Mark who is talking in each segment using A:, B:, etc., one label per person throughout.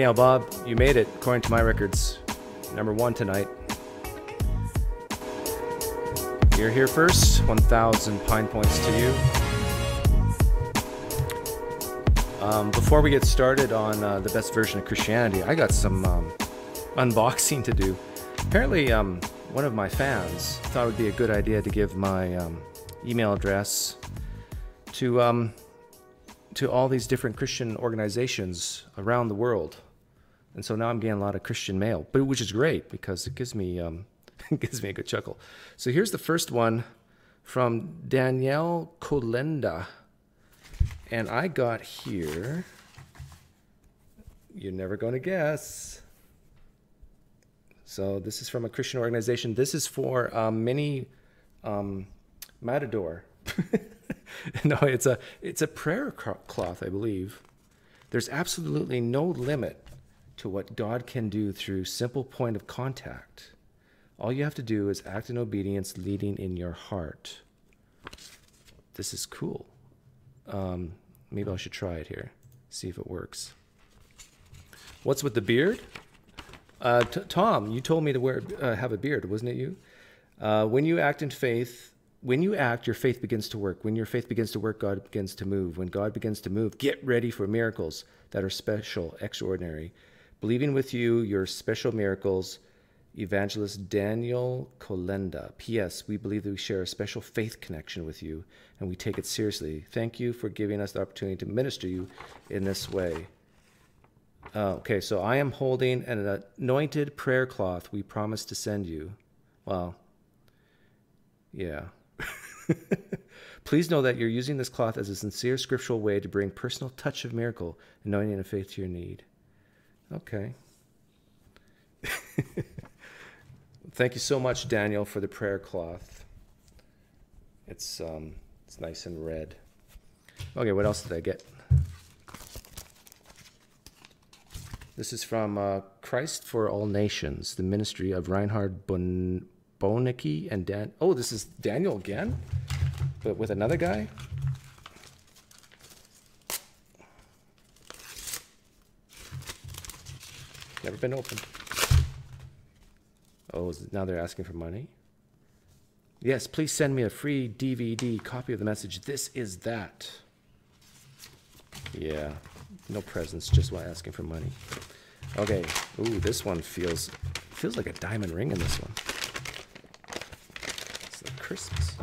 A: Anyhow, Bob, you made it, according to my records. Number one tonight. You're here first. 1,000 pine points to you. Um, before we get started on uh, the best version of Christianity, I got some um, unboxing to do. Apparently, um, one of my fans thought it would be a good idea to give my um, email address to um, to all these different Christian organizations around the world, and so now I'm getting a lot of Christian mail, but which is great because it gives me um, it gives me a good chuckle. So here's the first one from Daniel Kolenda, and I got here. You're never going to guess. So this is from a Christian organization. This is for um, mini um, matador. no, it's a it's a prayer cloth, I believe. There's absolutely no limit to what God can do through simple point of contact. All you have to do is act in obedience, leading in your heart. This is cool. Um, maybe I should try it here, see if it works. What's with the beard? Uh, Tom, you told me to wear uh, have a beard, wasn't it you? Uh, when you act in faith, when you act, your faith begins to work. When your faith begins to work, God begins to move. When God begins to move, get ready for miracles that are special, extraordinary. Believing with you your special miracles, Evangelist Daniel Kolenda. P.S. We believe that we share a special faith connection with you, and we take it seriously. Thank you for giving us the opportunity to minister you in this way. Uh, okay, so I am holding an anointed prayer cloth we promised to send you. Well, yeah. Please know that you're using this cloth as a sincere scriptural way to bring personal touch of miracle, anointing, and faith to your need. Okay. Thank you so much, Daniel, for the prayer cloth. It's um, it's nice and red. Okay, what else did I get? This is from uh, Christ for All Nations, the ministry of Reinhard bon- and Dan. Oh, this is Daniel again, but with another guy. Never been opened. Oh, now they're asking for money? Yes, please send me a free DVD copy of the message. This is that. Yeah, no presents, just while asking for money. Okay. Ooh, this one feels feels like a diamond ring in this one. It's like Christmas.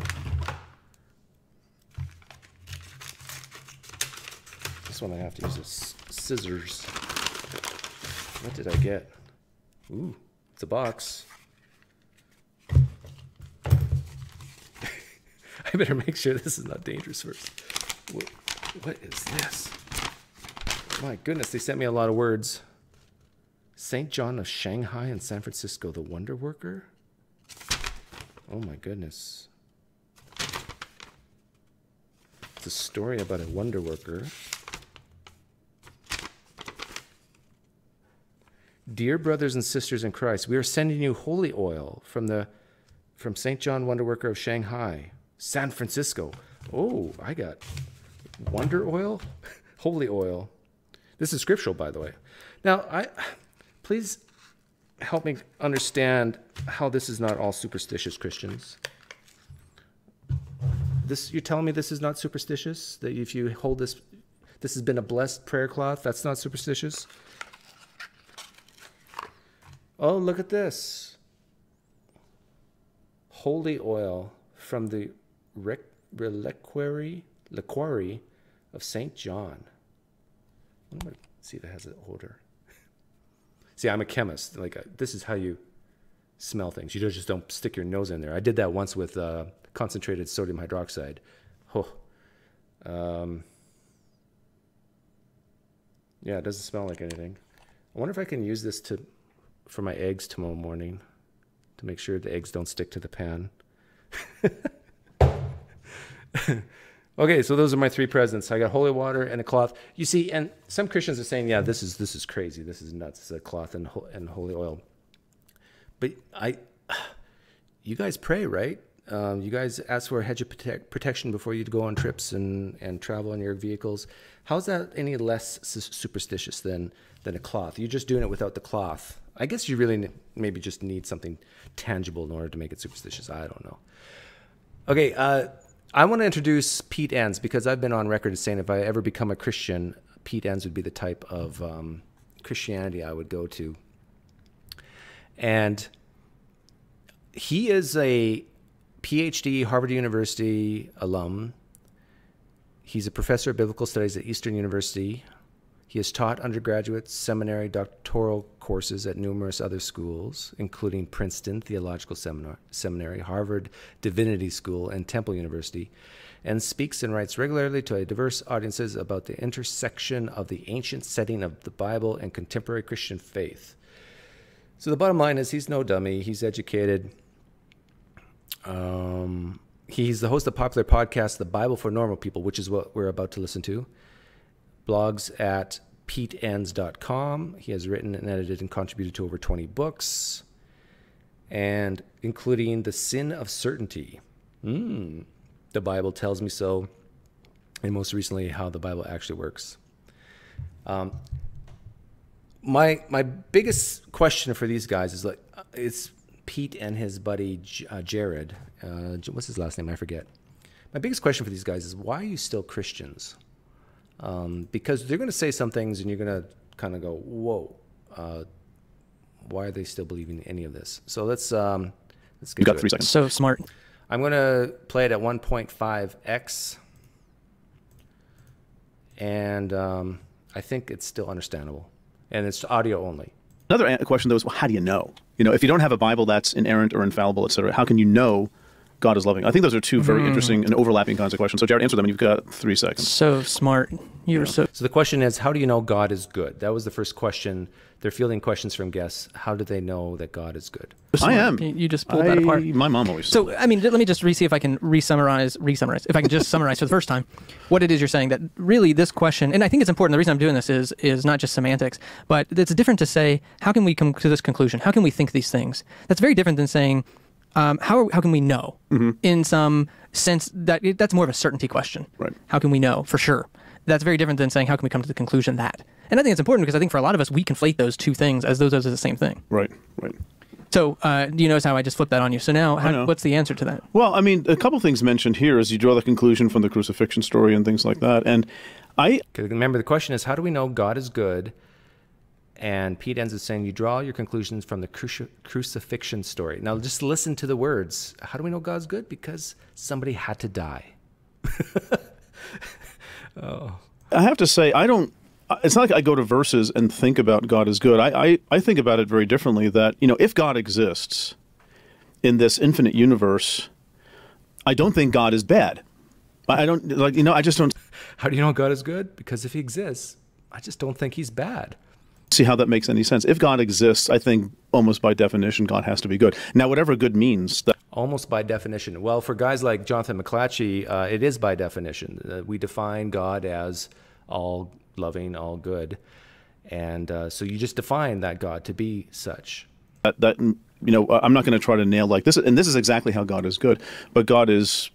A: This one I have to use as scissors. What did I get? Ooh, it's a box. I better make sure this is not dangerous first. What, what is this? My goodness, they sent me a lot of words. St. John of Shanghai and San Francisco, the Wonder Worker? Oh my goodness. It's a story about a wonder worker. Dear brothers and sisters in Christ, we are sending you holy oil from the from St. John Wonderworker of Shanghai, San Francisco. Oh, I got wonder oil, holy oil. This is scriptural, by the way. Now, I please help me understand how this is not all superstitious Christians. This you're telling me this is not superstitious? That if you hold this this has been a blessed prayer cloth, that's not superstitious? Oh, look at this. Holy oil from the reliquary, liquary of St. John. See if it has an odor. See, I'm a chemist. Like, this is how you smell things. You just don't stick your nose in there. I did that once with uh, concentrated sodium hydroxide. Oh. Um, yeah, it doesn't smell like anything. I wonder if I can use this to for my eggs tomorrow morning to make sure the eggs don't stick to the pan. okay, so those are my three presents. I got holy water and a cloth. You see, and some Christians are saying, "Yeah, this is this is crazy. This is nuts. It's a cloth and and holy oil." But I, you guys pray, right? Um, you guys ask for a hedge of protect, protection before you go on trips and, and travel in your vehicles. How's that any less su- superstitious than than a cloth? You're just doing it without the cloth. I guess you really maybe just need something tangible in order to make it superstitious. I don't know. Okay, uh, I want to introduce Pete Enns because I've been on record as saying if I ever become a Christian, Pete Enns would be the type of um, Christianity I would go to. And he is a PhD, Harvard University alum. He's a professor of biblical studies at Eastern University. He has taught undergraduate, seminary, doctoral courses at numerous other schools, including Princeton Theological Seminar, Seminary, Harvard Divinity School, and Temple University, and speaks and writes regularly to a diverse audiences about the intersection of the ancient setting of the Bible and contemporary Christian faith. So the bottom line is he's no dummy. He's educated. Um, he's the host of the popular podcast, The Bible for Normal People, which is what we're about to listen to. Blogs at peteenns.com. He has written and edited and contributed to over 20 books, and including The Sin of Certainty. Mm, the Bible tells me so, and most recently, How the Bible Actually Works. Um, my my biggest question for these guys is like it's Pete and his buddy uh, Jared. Uh, what's his last name? I forget. My biggest question for these guys is why are you still Christians? Um, because they're going to say some things and you're going to kind of go, whoa, uh, why are they still believing any of this? So let's um, let's get
B: You got
A: to
B: three
A: it.
B: seconds.
C: So smart.
A: I'm going to play it at 1.5x, and um, I think it's still understandable, and it's audio only.
B: Another question, though, is well, how do you know? You know, if you don't have a Bible that's inerrant or infallible, et cetera, how can you know God is loving? I think those are two very hmm. interesting and overlapping kinds of questions. So, Jared, answer them, and you've got three seconds.
C: So smart. You're so.
A: So the question is, how do you know God is good? That was the first question. They're fielding questions from guests. How do they know that God is good?
B: I am.
C: You you just pulled that apart.
B: My mom always.
C: So, I mean, let me just re see if I can re summarize, re summarize, if I can just summarize for the first time what it is you're saying. That really this question, and I think it's important, the reason I'm doing this is is not just semantics, but it's different to say, how can we come to this conclusion? How can we think these things? That's very different than saying, um, how, are, how can we know? In some sense, that that's more of a certainty question.
B: Right.
C: How can we know for sure? That's very different than saying, how can we come to the conclusion that? And I think it's important because I think for a lot of us, we conflate those two things as those are the same thing.
B: right, right.
C: So, uh, do you notice how I just flipped that on you? So now, how, what's the answer to that?
B: Well, I mean, a couple things mentioned here is you draw the conclusion from the crucifixion story and things like that. And I
A: remember, the question is, how do we know God is good? And Pete ends up saying, you draw your conclusions from the cruci- crucifixion story. Now, just listen to the words. How do we know God's good? Because somebody had to die. oh.
B: I have to say, I don't. It's not like I go to verses and think about God as good. I, I, I think about it very differently. That you know, if God exists in this infinite universe, I don't think God is bad. I I don't like you know. I just don't
A: How do you know God is good? Because if he exists, I just don't think he's bad.
B: See how that makes any sense. If God exists, I think almost by definition God has to be good. Now, whatever good means, that
A: Almost by definition. Well, for guys like Jonathan McLatchie, uh, it is by definition. Uh, we define God as all loving, all good. And uh, so you just define that God to be such.
B: that, that you know, I'm not going to try to nail like this, and this is exactly how God is good. But God is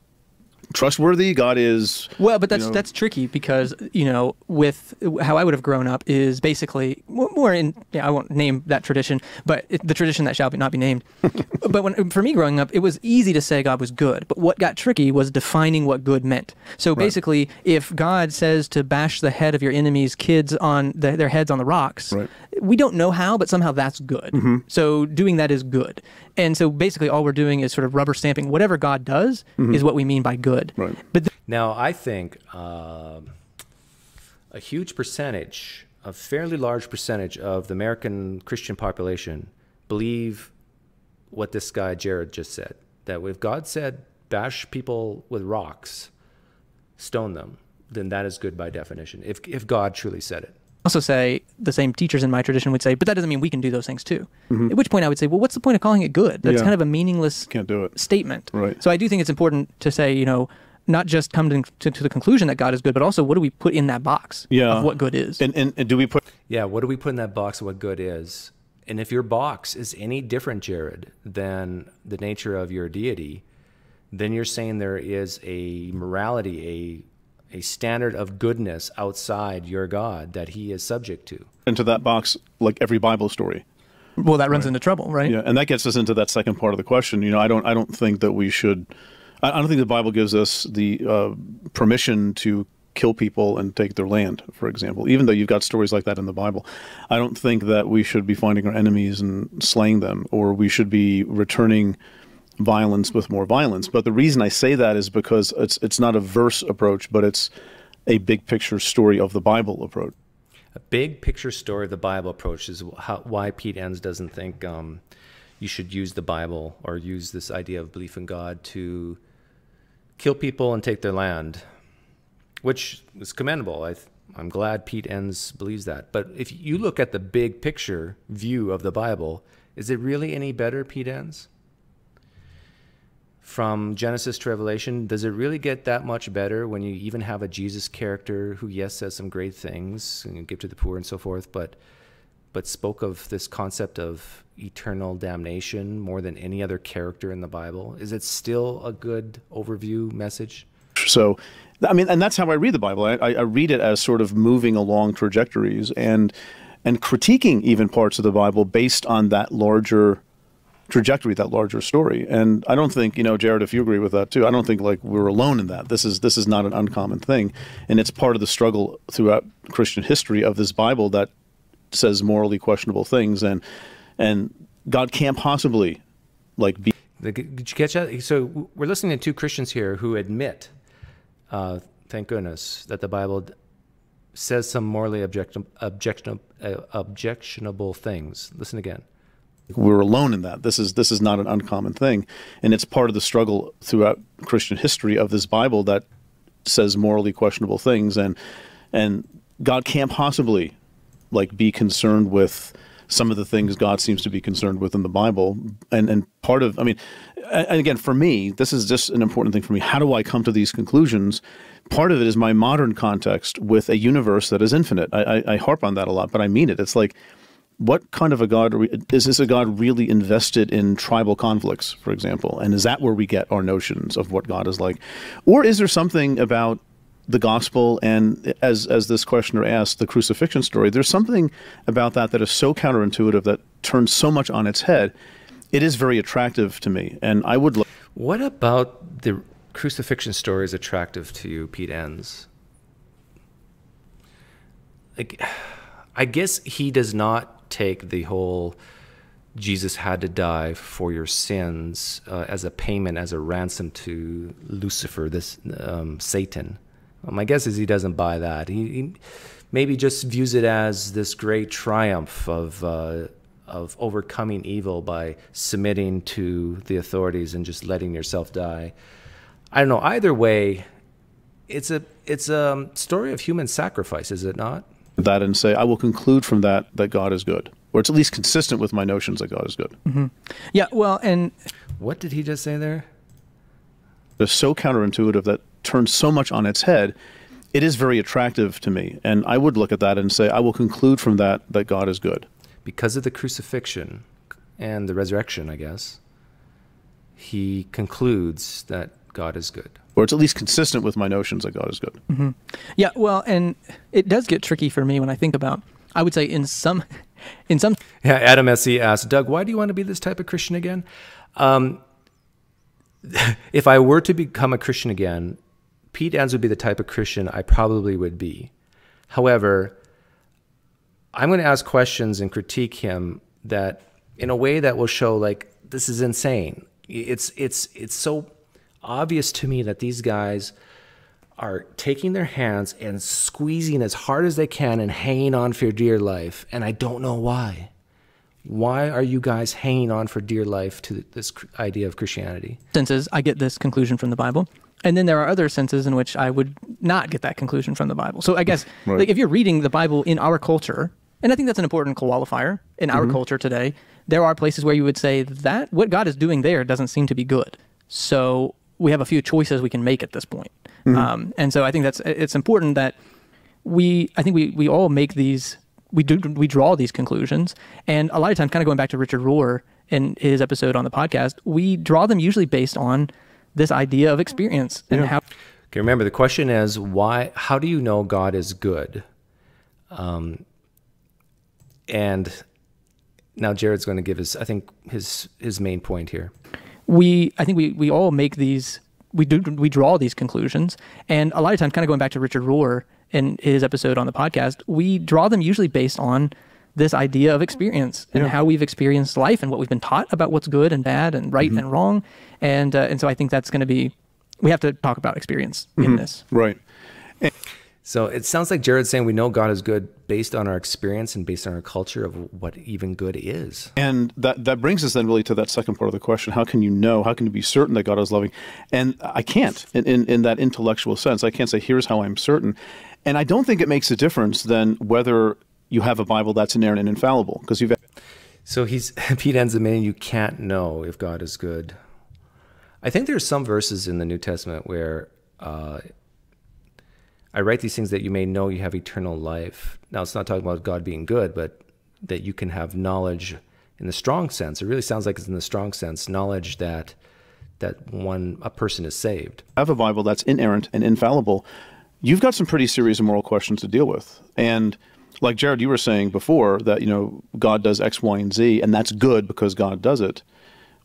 B: trustworthy. God is
C: Well, but that's
B: you know-
C: that's tricky because you know, with how I would have grown up is basically more in. Yeah, I won't name that tradition, but it, the tradition that shall be not be named. but when for me growing up, it was easy to say God was good. But what got tricky was defining what good meant. So basically, if God says to bash the head of your enemy's kids on the, their heads on the rocks,
B: Right.
C: We don't know how, but somehow that's good. So doing that is good. And so basically, all we're doing is sort of rubber stamping whatever God does is what we mean by good.
B: Right.
C: But th-
A: Now, I think um a huge percentage, a fairly large percentage of the American Christian population believe what this guy Jared just said. That if God said, bash people with rocks, stone them, then that is good by definition, if, if God truly said it.
C: Also say the same teachers in my tradition would say, but that doesn't mean we can do those things too. Mm-hmm. At which point I would say, well, what's the point of calling it good? That's
B: Yeah.
C: kind of a meaningless
B: can't do it.
C: statement.
B: Right.
C: So I do think it's important to say, you know, not just come to, to, to the conclusion that God is good, but also what do we put in that box
B: Yeah.
C: of what good is?
B: And, and and do we put
A: Yeah, what do we put in that box of what good is? And if your box is any different, Jared, than the nature of your deity, then you're saying there is a morality, a a standard of goodness outside your God that he is subject to.
B: Into that box, like every Bible story.
C: Well, that runs into trouble, right?
B: Yeah, and that gets us into that second part of the question. You know, I don't, I don't think that we should. I I don't think the Bible gives us the uh, permission to kill people and take their land, for example. Even though you've got stories like that in the Bible, I don't think that we should be finding our enemies and slaying them, or we should be returning violence with more violence. But the reason I say that is because it's it's not a verse approach, but it's a big picture story of the Bible approach.
A: A big picture story of the Bible approach is how, why Pete Enns doesn't think um, you should use the Bible or use this idea of belief in God to kill people and take their land, which is commendable. I, I'm glad Pete Enns believes that. But if you look at the big picture view of the Bible, is it really any better, Pete Enns? From Genesis to Revelation, does it really get that much better when you even have a Jesus character who, yes, says some great things, and give to the poor and so forth, but but spoke of this concept of eternal damnation more than any other character in the Bible? Is it still a good overview message?
B: So, I mean, and that's how I read the Bible. I, I read it as sort of moving along trajectories and and critiquing even parts of the Bible based on that larger trajectory, that larger story. And I don't think, you know, Jared, if you agree with that too, I don't think like we're alone in that. This is this is not an uncommon thing, and it's part of the struggle throughout Christian history of this Bible that says morally questionable things, and and God can't possibly like be.
A: Did you catch that? So we're listening to two Christians here who admit, uh, thank goodness, that the Bible says some morally objection, objection, uh, objectionable things. Listen again.
B: We're alone in that. This is this is not an uncommon thing, and it's part of the struggle throughout Christian history of this Bible that says morally questionable things, and and God can't possibly like be concerned with some of the things God seems to be concerned with in the Bible. And and part of I mean, and again for me, this is just an important thing for me. How do I come to these conclusions? Part of it is my modern context with a universe that is infinite. I, I, I harp on that a lot, but I mean it. It's like what kind of a God we, is this a God really invested in tribal conflicts, for example? And is that where we get our notions of what God is like? Or is there something about the gospel and as as this questioner asked the crucifixion story there's something about that that is so counterintuitive that turns so much on its head it is very attractive to me and i would look
A: what about the crucifixion story is attractive to you pete enns like i guess he does not take the whole jesus had to die for your sins uh, as a payment as a ransom to lucifer this um, satan well, my guess is he doesn't buy that. He, he, maybe just views it as this great triumph of uh, of overcoming evil by submitting to the authorities and just letting yourself die. I don't know. Either way, it's a it's a story of human sacrifice, is it not?
B: That and say, I will conclude from that that God is good, or it's at least consistent with my notions that God is good.
C: Mm-hmm. Yeah. Well, and
A: what did he just say there?
B: It's so counterintuitive that turns so much on its head, it is very attractive to me. And I would look at that and say, I will conclude from that that God is good.
A: Because of the crucifixion and the resurrection, I guess, he concludes that God is good.
B: Or it's at least consistent with my notions that God is good.
C: Mm-hmm. Yeah, well, and it does get tricky for me when I think about, I would say in some, in some.
A: Yeah, Adam S.E. asked, Doug, why do you want to be this type of Christian again? Um, if I were to become a Christian again, Pete Enns would be the type of Christian I probably would be. However, I'm going to ask questions and critique him that in a way that will show like this is insane. It's it's it's so obvious to me that these guys are taking their hands and squeezing as hard as they can and hanging on for dear life, and I don't know why. Why are you guys hanging on for dear life to this idea of Christianity?
C: Senses, I get this conclusion from the Bible. And then there are other senses in which I would not get that conclusion from the Bible. So I guess right. like if you're reading the Bible in our culture, and I think that's an important qualifier in our mm-hmm. culture today, there are places where you would say that what God is doing there doesn't seem to be good. So we have a few choices we can make at this point. Mm-hmm. Um, and so I think that's it's important that we I think we we all make these we do we draw these conclusions, and a lot of times, kind of going back to Richard Rohr in his episode on the podcast, we draw them usually based on this idea of experience and
B: Yeah.
C: how
A: Okay, remember the question is why? How do you know God is good? Um, and now Jared's going to give his, I think, his his main point here.
C: We I think we we all make these we do we draw these conclusions. And a lot of times kind of going back to Richard Rohr in his episode on the podcast we draw them usually based on this idea of experience and
B: Yeah.
C: how we've experienced life and what we've been taught about what's good and bad and right and wrong. And uh, and so I think that's going to be we have to talk about experience in this.
B: Right.
A: So it sounds like Jared's saying we know God is good based on our experience and based on our culture of what even good is.
B: And that, that brings us then really to that second part of the question. How can you know? How can you be certain that God is loving? And I can't in, in, in that intellectual sense. I can't say, here's how I'm certain. And I don't think it makes a difference then whether you have a Bible that's inerrant and infallible. Because you've
A: So he's Pete Enns admitting you can't know if God is good. I think there's some verses in the New Testament where uh, I write these things that you may know you have eternal life. Now it's not talking about God being good, but that you can have knowledge in the strong sense. It really sounds like it's in the strong sense, knowledge that that one a person is saved.
B: I have a Bible that's inerrant and infallible, you've got some pretty serious moral questions to deal with. And like Jared, you were saying before that you know God does X, Y, and Z, and that's good because God does it.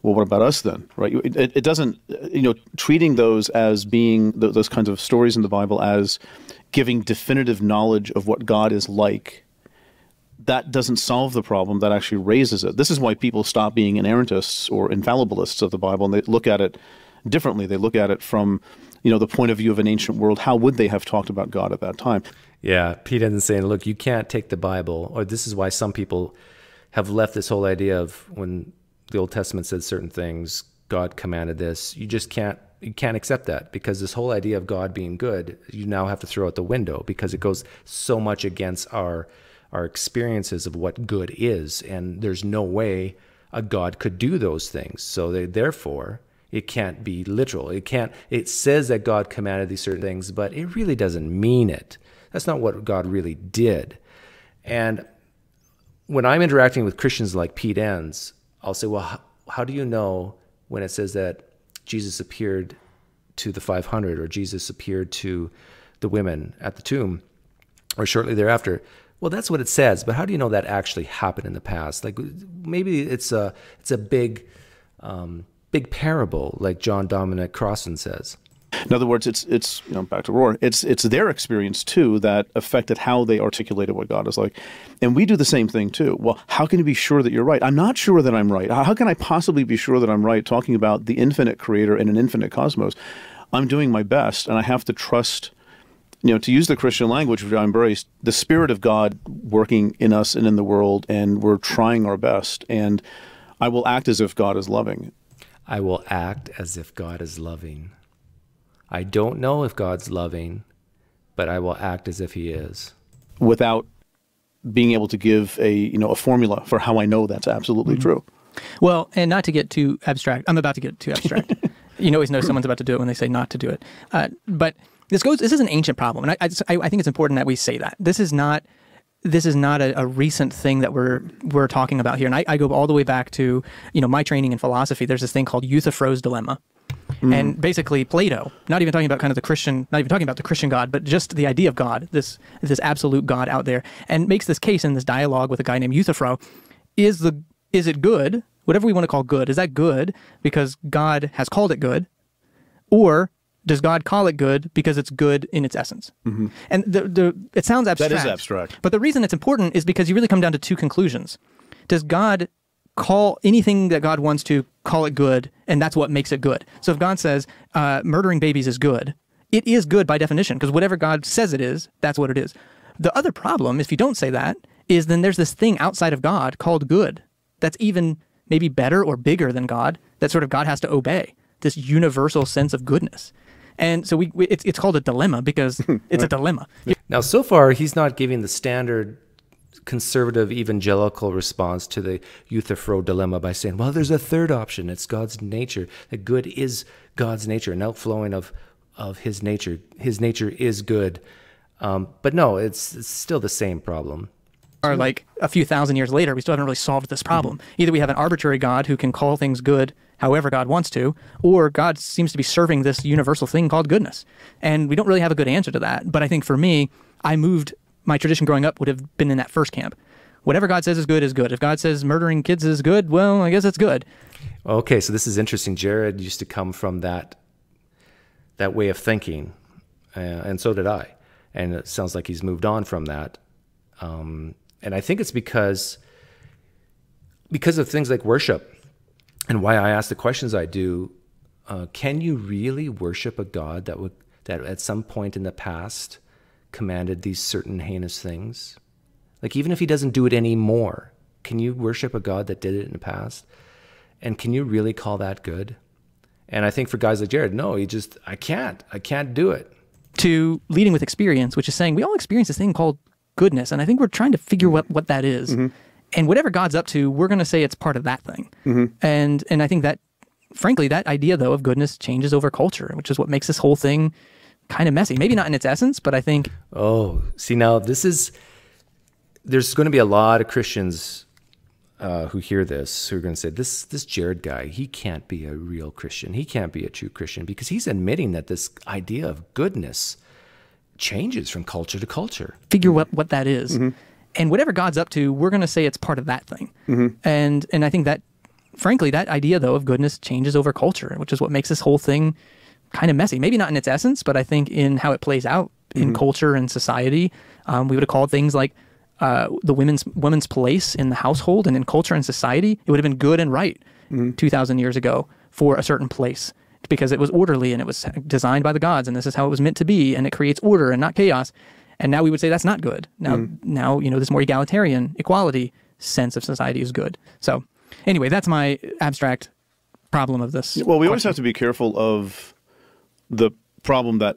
B: Well, what about us then, right? It, it- doesn't, you know, treating those as being th- those kinds of stories in the Bible as giving definitive knowledge of what God is like. That doesn't solve the problem. That actually raises it. This is why people stop being inerrantists or infallibilists of the Bible, and they look at it differently. They look at it from, you know, the point of view of an ancient world. How would they have talked about God at that time?
A: Yeah, Pete Enns saying, look, you can't take the Bible, or this is why some people have left this whole idea of when the Old Testament said certain things, God commanded this. You just can't you can't accept that because this whole idea of God being good, you now have to throw out the window because it goes so much against our our experiences of what good is, and there's no way a God could do those things. So they, therefore, it can't be literal. It can't. It says that God commanded these certain things, but it really doesn't mean it. That's not what God really did. And when I'm interacting with Christians like Pete Enns, I'll say, well, how, how do you know when it says that Jesus appeared to the 500 or Jesus appeared to the women at the tomb or shortly thereafter? Well, that's what it says, but how do you know that actually happened in the past? Like maybe it's a it's a big um, big parable, like John Dominic Crossan says.
B: In other words, it's it's you know back to Rohr. It's it's their experience too that affected how they articulated what God is like, and we do the same thing too. Well, how can you be sure that you're right? I'm not sure that I'm right. How can I possibly be sure that I'm right? Talking about the infinite Creator and an infinite cosmos, I'm doing my best, and I have to trust. You know, to use the Christian language, which I embrace, the Spirit of God working in us and in the world, and we're trying our best. And I will act as if God is loving.
A: I will act as if God is loving. I don't know if God's loving, but I will act as if He is.
B: without being able to give a you know a formula for how I know that's absolutely true.
C: Well, and not to get too abstract, I'm about to get too abstract. you always know someone's about to do it when they say not to do it. Uh, but this goes. This is an ancient problem, and I, I, I think it's important that we say that this is not. This is not a, a recent thing that we're we're talking about here, and I, I go all the way back to you know my training in philosophy. There's this thing called Euthyphro's dilemma, Mm-hmm. and basically Plato, not even talking about kind of the Christian, not even talking about the Christian God, but just the idea of God, this this absolute God out there, and makes this case in this dialogue with a guy named Euthyphro. Is the is it good? Whatever we want to call good, is that good because God has called it good, or does God call it good because it's good in its essence? Mm-hmm. And the, the it sounds abstract.
B: is abstract.
C: But the reason it's important is because you really come down to two conclusions. Does God call anything that God wants to call it good, and that's what makes it good? So if God says uh, murdering babies is good, it is good by definition because whatever God says it is, that's what it is. The other problem, if you don't say that, is then there's this thing outside of God called good that's even maybe better or bigger than God that sort of God has to obey this universal sense of goodness. And so we, we it's, it's called a dilemma because it's a dilemma.
A: Now, so far, he's not giving the standard conservative evangelical response to the Euthyphro dilemma by saying, well, there's a third option. It's God's nature. The good is God's nature, an outflowing of, of his nature. His nature is good. Um, but no, it's, it's still the same problem.
C: Or like a few thousand years later, we still haven't really solved this problem. Either we have an arbitrary God who can call things good however God wants to, or God seems to be serving this universal thing called goodness. And we don't really have a good answer to that. But I think for me, I moved my tradition growing up would have been in that first camp. Whatever God says is good is good. If God says murdering kids is good, well, I guess it's good.
A: Okay, so this is interesting. Jared used to come from that that way of thinking, uh, and so did I. And it sounds like he's moved on from that. Um, and I think it's because because of things like worship and why I ask the questions I do. Uh, can you really worship a God that would that at some point in the past commanded these certain heinous things? Like even if he doesn't do it anymore, can you worship a God that did it in the past? And can you really call that good? And I think for guys like Jared, no, he just I can't. I can't do it.
C: To leading with experience, which is saying we all experience this thing called goodness, and I think we're trying to figure what what that is. Mm-hmm. And whatever God's up to, we're going to say it's part of that thing. Mm-hmm. And and I think that, frankly, that idea though of goodness changes over culture, which is what makes this whole thing kind of messy. Maybe not in its essence, but I think
A: Oh, see now this is there's going to be a lot of Christians uh, who hear this who are going to say this this Jared guy he can't be a real Christian he can't be a true Christian because he's admitting that this idea of goodness changes from culture to culture.
C: figure what, what that is. And whatever God's up to, we're going to say it's part of that thing. And and I think that, frankly, that idea though of goodness changes over culture, which is what makes this whole thing kind of messy. Maybe not in its essence, but I think in how it plays out in culture and society, um, we would have called things like uh, the women's woman's place in the household and in culture and society. It would have been good and right two thousand years ago for a certain place because it was orderly and it was designed by the gods and this is how it was meant to be and it creates order and not chaos. And now we would say that's not good. Now, now you know this more egalitarian equality sense of society is good. So, anyway, that's my abstract problem of this.
B: Well, we always have to be careful of the problem that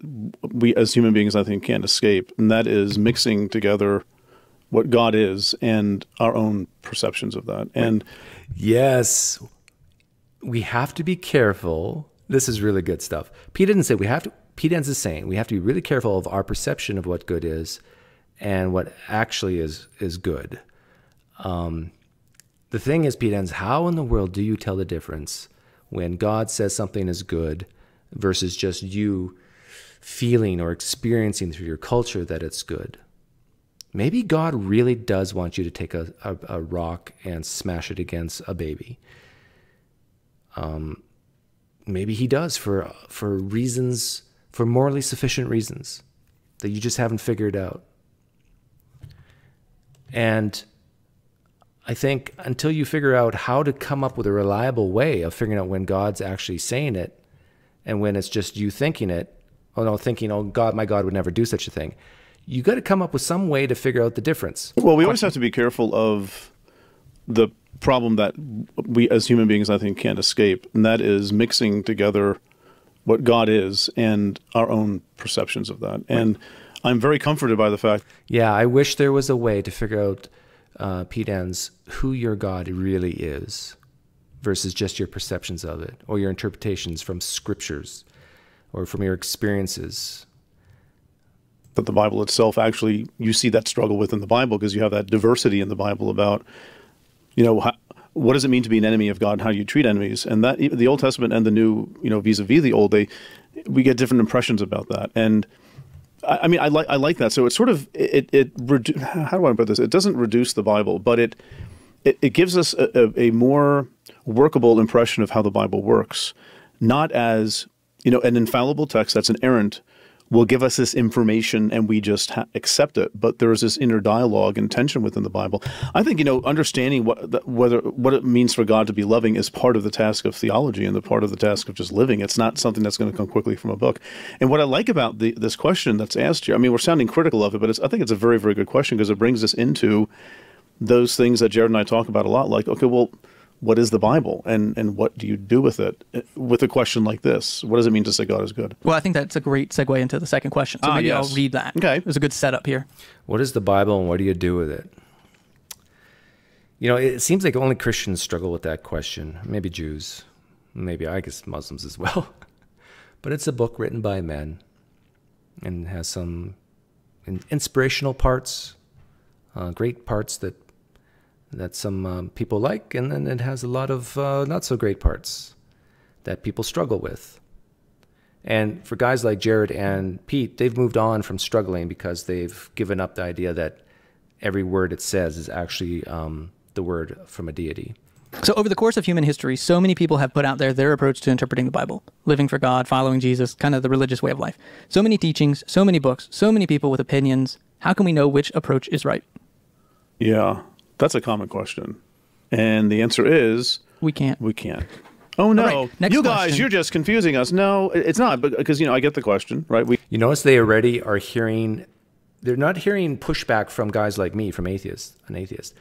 B: we as human beings, I think, can't escape, and that is mixing together what God is and our own perceptions of that. And
A: Yes, we have to be careful. This is really good stuff. Pete didn't say we have to. Pete Enns is saying we have to be really careful of our perception of what good is, and what actually is is good. Um, the thing is, Pete Enns, how in the world do you tell the difference when God says something is good versus just you feeling or experiencing through your culture that it's good? Maybe God really does want you to take a, a, a rock and smash it against a baby. Um, maybe He does for for reasons, for morally sufficient reasons that you just haven't figured out. And I think until you figure out how to come up with a reliable way of figuring out when God's actually saying it and when it's just you thinking it, oh no, thinking, oh God, my God would never do such a thing. You got to come up with some way to figure out the difference.
B: well, we always have to be careful of the problem that we as human beings, I think, can't escape, and that is mixing together what God is and our own perceptions of that. And I'm very comforted by the fact
A: Yeah, I wish there was a way to figure out, uh, Pete Enns, who your God really is versus just your perceptions of it or your interpretations from scriptures or from your experiences.
B: But the Bible itself actually you see that struggle within the Bible because you have that diversity in the Bible about you know how, what does it mean to be an enemy of God? And how do you treat enemies? And that the Old Testament and the New, you know, vis-a-vis the Old, they we get different impressions about that. And I, I mean, I like I like that. So it's sort of it it how do I put this? It doesn't reduce the Bible, but it it, it gives us a, a, a more workable impression of how the Bible works, not as you know an infallible text that's inerrant will give us this information and we just ha- accept it. But there is this inner dialogue and tension within the Bible. I think you know understanding what the, whether what it means for God to be loving is part of the task of theology and the part of the task of just living. It's not something that's going to come quickly from a book. And what I like about the, this question that's asked here, I mean, we're sounding critical of it, but I think it's a very very good question because it brings us into those things that Jared and I talk about a lot. Like, okay, well what is the Bible and, and what do you do with it? With a question like this, what does it mean to say God is good?
C: Well, I think that's a great segue into the second question. So
B: Ah,
C: maybe
B: yes.
C: I'll read that.
B: Okay.
C: It was a good setup here.
A: What is the Bible and what do you do with it? You know, it seems like only Christians struggle with that question. Maybe Jews, maybe I guess Muslims as well. but it's a book written by men and has some inspirational parts, uh, great parts that that some um, people like, and then it has a lot of uh, not so great parts that people struggle with. And for guys like Jared and Pete, they've moved on from struggling because they've given up the idea that every word it says is actually um, the word from a deity.
C: So, over the course of human history, so many people have put out there their approach to interpreting the Bible, living for God, following Jesus, kind of the religious way of life. So many teachings, so many books, so many people with opinions. How can we know which approach is right?
B: Yeah, that's a common question. And the answer is
C: We can't.
B: we can't. Oh no,
C: right, next
B: you guys,
C: question.
B: you're just confusing us. No, it's not because you know I get the question, right? We
A: You notice they already are hearing, they're not hearing pushback from guys like me, from atheists, an atheist.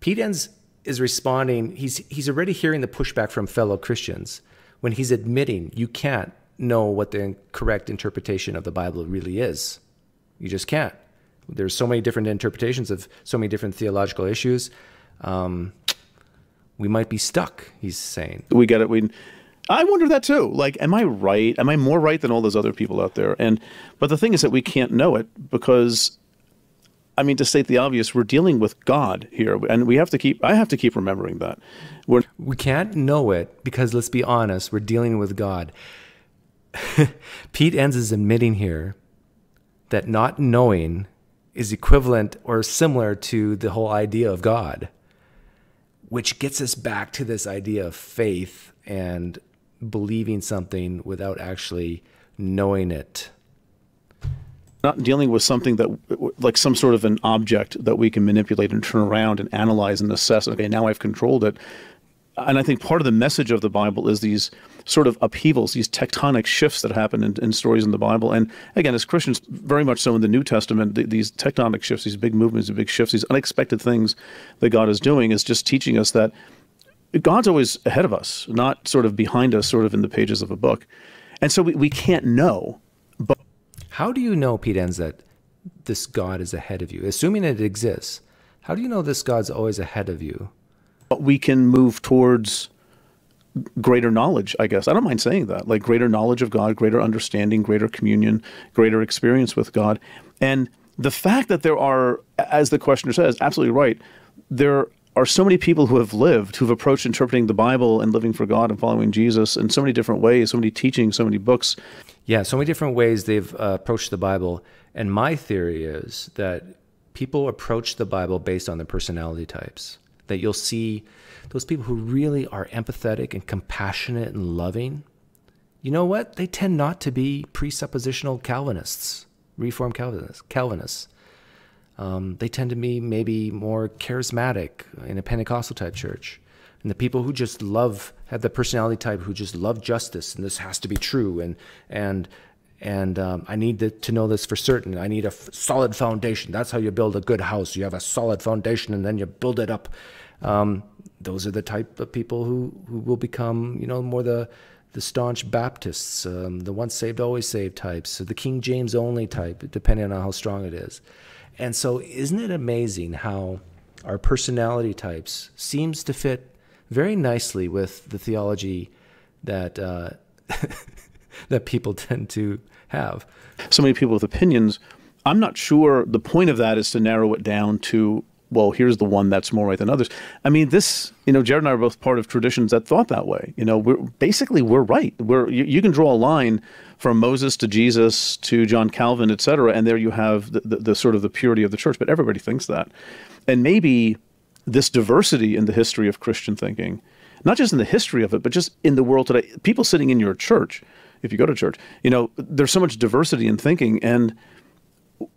A: Pete Enns is responding, he's, he's already hearing the pushback from fellow Christians when he's admitting you can't know what the correct interpretation of the Bible really is. You just can't. There's so many different interpretations of so many different theological issues. Um, we might be stuck, he's saying.
B: we get it. We, I wonder that too. Like, am I right? Am I more right than all those other people out there? And but the thing is that we can't know it because, I mean, to state the obvious, we're dealing with God here, and we have to keep. I have to keep remembering that. We're
A: We can't know it because let's be honest, we're dealing with God. Pete Enns is admitting here that not knowing is equivalent or similar to the whole idea of God, which gets us back to this idea of faith and believing something without actually knowing it.
B: not dealing with something that like some sort of an object that we can manipulate and turn around and analyze and assess okay now i've controlled it and i think part of the message of the bible is these sort of upheavals these tectonic shifts that happen in, in stories in the bible and again as christians very much so in the new testament th- these tectonic shifts these big movements these big shifts these unexpected things that god is doing is just teaching us that God's always ahead of us, not sort of behind us, sort of in the pages of a book. And so we, we can't know, but
A: How do you know, Pete Enns that this God is ahead of you? Assuming it exists, how do you know this God's always ahead of you?
B: But we can move towards greater knowledge, I guess. I don't mind saying that, like greater knowledge of God, greater understanding, greater communion, greater experience with God. And the fact that there are, as the questioner says, absolutely right, there are so many people who have lived, who've approached interpreting the Bible and living for God and following Jesus in so many different ways, so many teachings, so many books.
A: Yeah, so many different ways they've uh, approached the Bible. And my theory is that people approach the Bible based on their personality types. That you'll see those people who really are empathetic and compassionate and loving. You know what? They tend not to be presuppositional Calvinists, Reformed Calvinists. Calvinists. Um, they tend to be maybe more charismatic in a Pentecostal type church. And the people who just love have the personality type who just love justice and this has to be true and and and um, I need to, to know this for certain. I need a solid foundation. That's how you build a good house. You have a solid foundation and then you build it up. Um, those are the type of people who, who will become, you know, more the the staunch Baptists, um, the once saved, always saved types, the King James only type, depending on how strong it is. And so, isn't it amazing how our personality types seems to fit very nicely with the theology that uh, that people tend to have?
B: so many people with opinions. I'm not sure the point of that is to narrow it down to, well, here's the one that's more right than others. I mean, this, you know, Jared and I are both part of traditions that thought that way. You know, we're basically we're right. We're you, you can draw a line from Moses to Jesus to John Calvin, et cetera, and there you have the, the, the sort of the purity of the church. But everybody thinks that, and maybe this diversity in the history of Christian thinking, not just in the history of it, but just in the world today. People sitting in your church, if you go to church, you know, there's so much diversity in thinking. And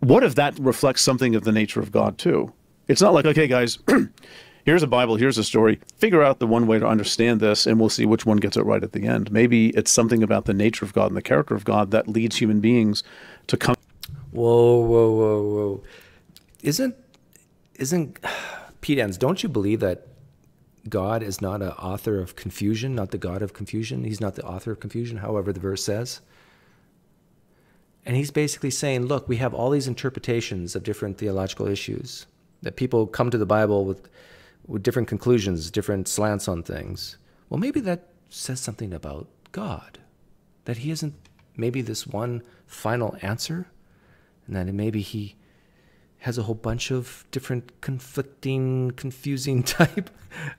B: what if that reflects something of the nature of God too? It's not like, okay, guys, here's a Bible, here's a story. Figure out the one way to understand this, and we'll see which one gets it right at the end. Maybe it's something about the nature of God and the character of God that leads human beings to come.
A: Whoa, whoa, whoa, whoa! Isn't isn't Pete Enns? Don't you believe that God is not an author of confusion, not the God of confusion? He's not the author of confusion, however the verse says. And he's basically saying, look, we have all these interpretations of different theological issues that people come to the Bible with with different conclusions, different slants on things. Well, maybe that says something about God, that He isn't maybe this one final answer, and that maybe He has a whole bunch of different conflicting, confusing type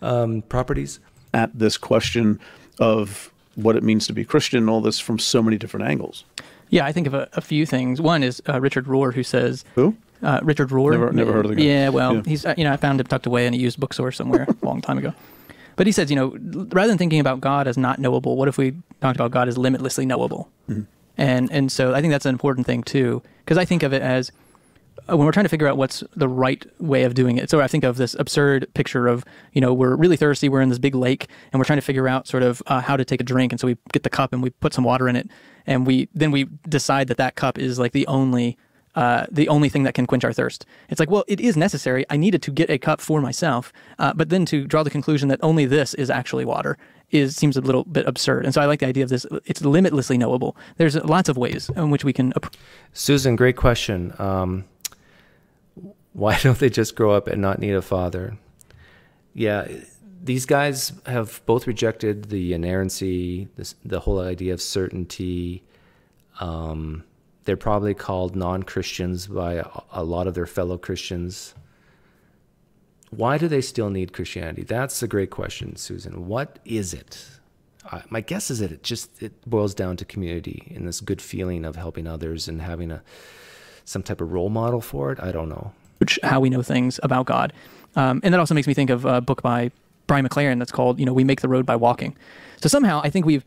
A: um, properties.
B: At this question of what it means to be Christian, all this from so many different angles.
C: Yeah, I think of a, a few things. One is uh, Richard Rohr, who says,
B: Who?
C: Uh, Richard Rohr.
B: Never- never heard of the guy.
C: Yeah, well,
B: Yeah.
C: he's uh, you know I found him tucked away in a used bookstore somewhere a long time ago. But he says, you know, rather than thinking about God as not knowable, what if we talked about God as limitlessly knowable?
B: Mm-hmm.
C: And and so I think that's an important thing too, because I think of it as uh, when we're trying to figure out what's the right way of doing it. So I think of this absurd picture of, you know, we're really thirsty, we're in this big lake, and we're trying to figure out sort of uh, how to take a drink. And so we get the cup and we put some water in it, and we then we decide that that cup is like the only. Uh, the only thing that can quench our thirst. It's like, well, it is necessary. I needed to get a cup for myself, uh, but then to draw the conclusion that only this is actually water is seems a little bit absurd. And so I like the idea of this. It's limitlessly knowable. There's lots of ways in which we can.
A: Susan, great question. Um, why don't they just grow up and not need a father? Yeah, these guys have both rejected the inerrancy, this, the whole idea of certainty. Um, they're probably called non Christians by a, lot of their fellow Christians. Why do they still need Christianity? That's a great question, Susan. What is it? My guess is that it just it boils down to community and this good feeling of helping others and having a some type of role model for it. I don't know.
C: which how we know things about God. Um, and that also makes me think of a book by Brian McLaren that's called, you know, We Make the Road by Walking. So somehow I think we've,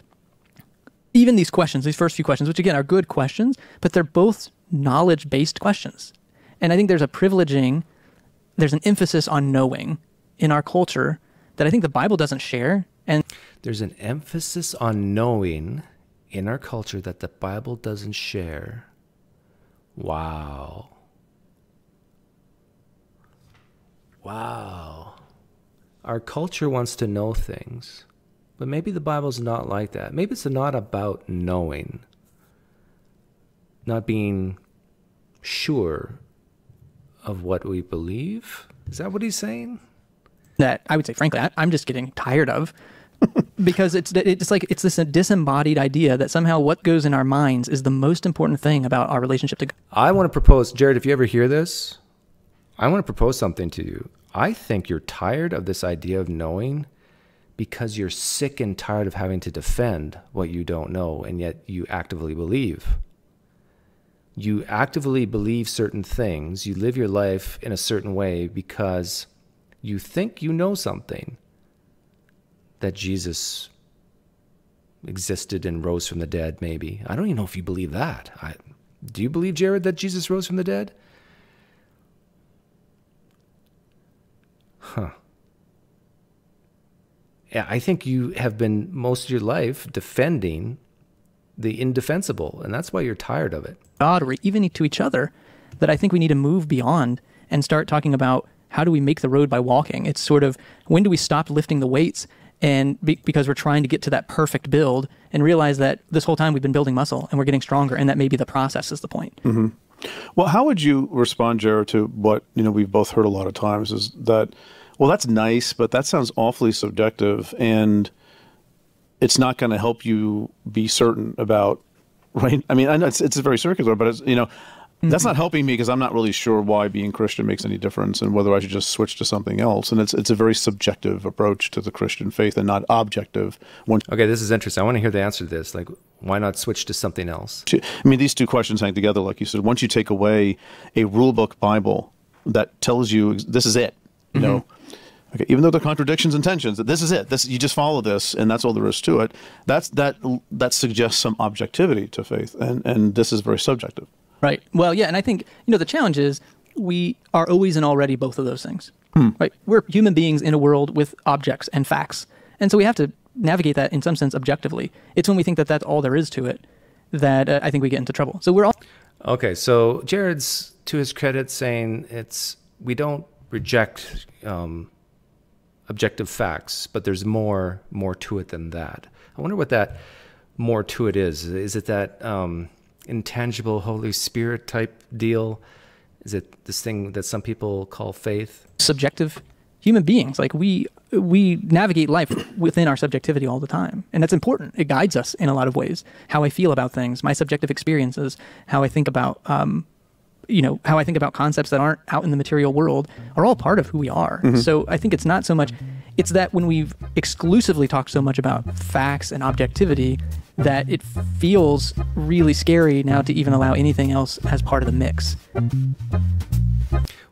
C: even these questions, these first few questions, which again are good questions, but they're both knowledge based questions. And I think there's a privileging, there's an emphasis on knowing in our culture that I think the Bible doesn't share. And
A: There's an emphasis on knowing in our culture that the Bible doesn't share. Wow. Wow. Our culture wants to know things, but maybe the Bible's not like that. Maybe it's not about knowing, not being sure of what we believe. Is that what he's saying?
C: that I would say, frankly, I, I'm just getting tired of because it's it's like it's this disembodied idea that somehow what goes in our minds is the most important thing about our relationship to God.
A: I want to propose, Jared, if you ever hear this, I want to propose something to you. I think you're tired of this idea of knowing because you're sick and tired of having to defend what you don't know and yet you actively believe. You actively believe certain things, you live your life in a certain way because you think you know something that Jesus existed and rose from the dead, maybe. I don't even know if you believe that. I, do you believe, Jared, that Jesus rose from the dead? Huh. Yeah, I think you have been most of your life defending the indefensible, and that's why you're tired of it.
C: God or even to each other that I think we need to move beyond and start talking about how do we make the road by walking. It's sort of when do we stop lifting the weights and be, because we're trying to get to that perfect build and realize that this whole time we've been building muscle and we're getting stronger and that maybe the process is the point. Mm-hmm.
B: Well, how would you respond, Jared, to what you know we've both heard a lot of times is that, well, that's nice, but that sounds awfully subjective, and it's not going to help you be certain about, right? I mean, I know it's it's very circular, but it's you know. That's not mm-hmm. helping me because I'm not really sure why being Christian makes any difference and whether I should just switch to something else. And it's it's a very subjective approach to the Christian faith and not objective.
A: Okay, this is interesting. I want to hear the answer to this. Like, why not switch to something else?
B: I mean, these two questions hang together, like you said. Once you take away a rule book Bible that tells you this is it, you know, mm-hmm. Okay, even though there are contradictions and tensions, this is it. This you just follow this, and that's all there is to it. That's that that suggests some objectivity to faith, and and this is very subjective.
C: Right. Well, yeah, and I think you know the challenge is we are always and already both of those things. Right. We're human beings in a world with objects and facts, and so we have to navigate that in some sense objectively. It's when we think that that's all there is to it that uh, I think we get into trouble. So we're all
A: Okay, so Jared's to his credit saying it's we don't reject um, objective facts, but there's more more to it than that. I wonder what that more to it is. Is it that um, intangible Holy Spirit type deal? Is it this thing that some people call faith?
C: subjective human beings. Like we we navigate life within our subjectivity all the time, and that's important. It guides us in a lot of ways. How I feel about things, my subjective experiences, how I think about um, you know, how I think about concepts that aren't out in the material world are all part of who we are. So I think it's not so much, it's that when we've exclusively talked so much about facts and objectivity, that it feels really scary now to even allow anything else as part of the mix.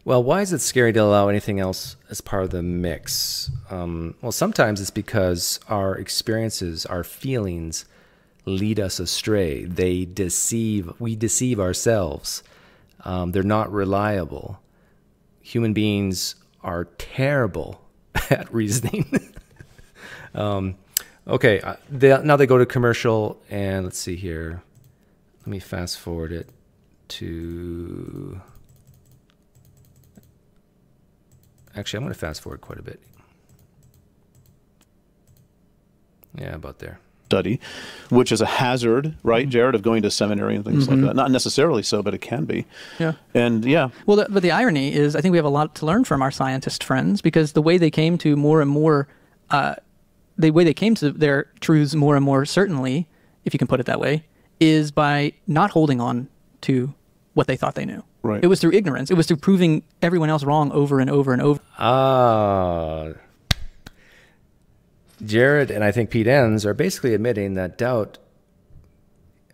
A: Well, why is it scary to allow anything else as part of the mix? Um, well, sometimes it's because our experiences, our feelings, lead us astray. They deceive. We deceive ourselves. Um, they're not reliable. Human beings are terrible at reasoning. um, okay, uh, they, now they go to commercial, and let's see here. Let me fast forward it to. Actually, I'm going to fast forward quite a bit. Yeah, about there.
B: Study, which is a hazard, right, Jared, of going to seminary and things like that. Not necessarily so, but it can be.
C: Yeah.
B: And yeah,
C: Well, the, but the irony is, I think we have a lot to learn from our scientist friends because the way they came to more and more, uh, the way they came to their truths more and more certainly, if you can put it that way, is by not holding on to what they thought they knew.
B: Right.
C: It was through ignorance. It was through proving everyone else wrong over and over and over.
A: Ah. Jared and I think Pete Enns are basically admitting that doubt,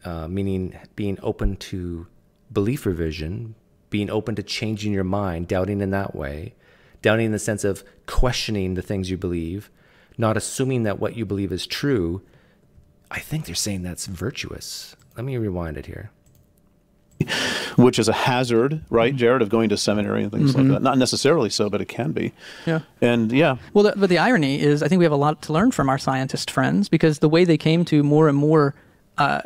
A: uh, meaning being open to belief revision, being open to changing your mind, doubting in that way, doubting in the sense of questioning the things you believe, not assuming that what you believe is true. I think they're saying that's virtuous. Let me rewind it here.
B: Which is a hazard, right, Jared, of going to seminary and things like that. Not necessarily so, but it can be.
C: Yeah.
B: And yeah,
C: Well, the, but the irony is, I think we have a lot to learn from our scientist friends because the way they came to more and more, uh,